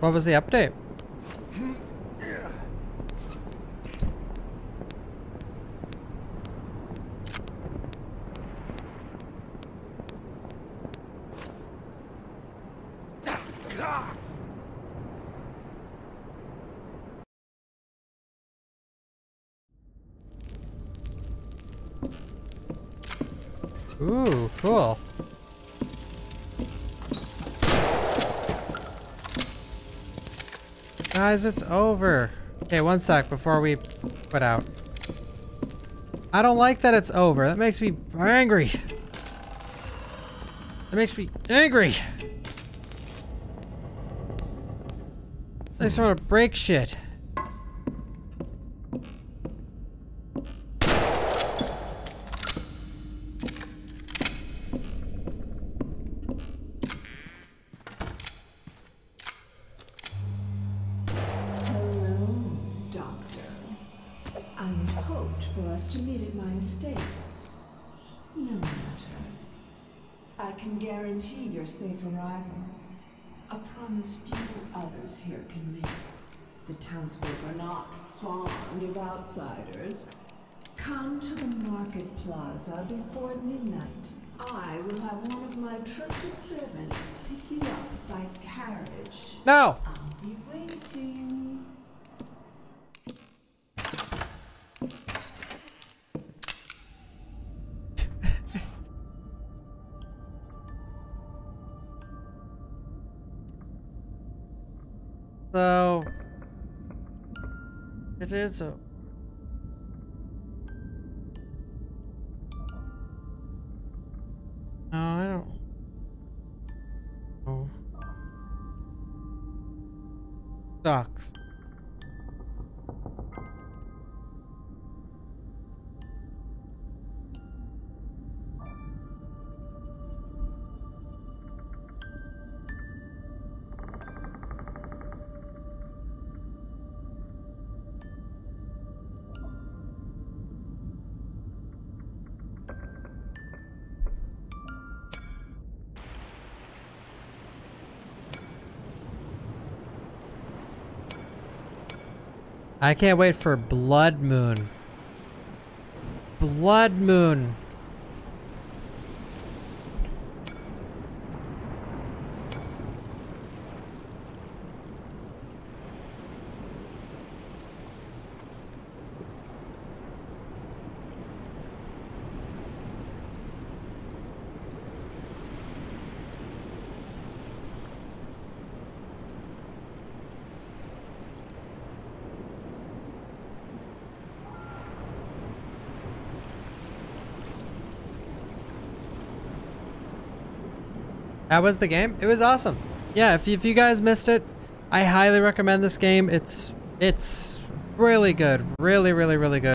What was the update? Guys, it's over. Okay, one sec before we put out. I don't like that it's over. That makes me angry. That makes me angry. They sort of break shit. I can't wait for Blood Moon. Blood Moon. That was the game. It was awesome. Yeah, if, if you guys missed it, I highly recommend this game. It's it's really good. Really, really, really good.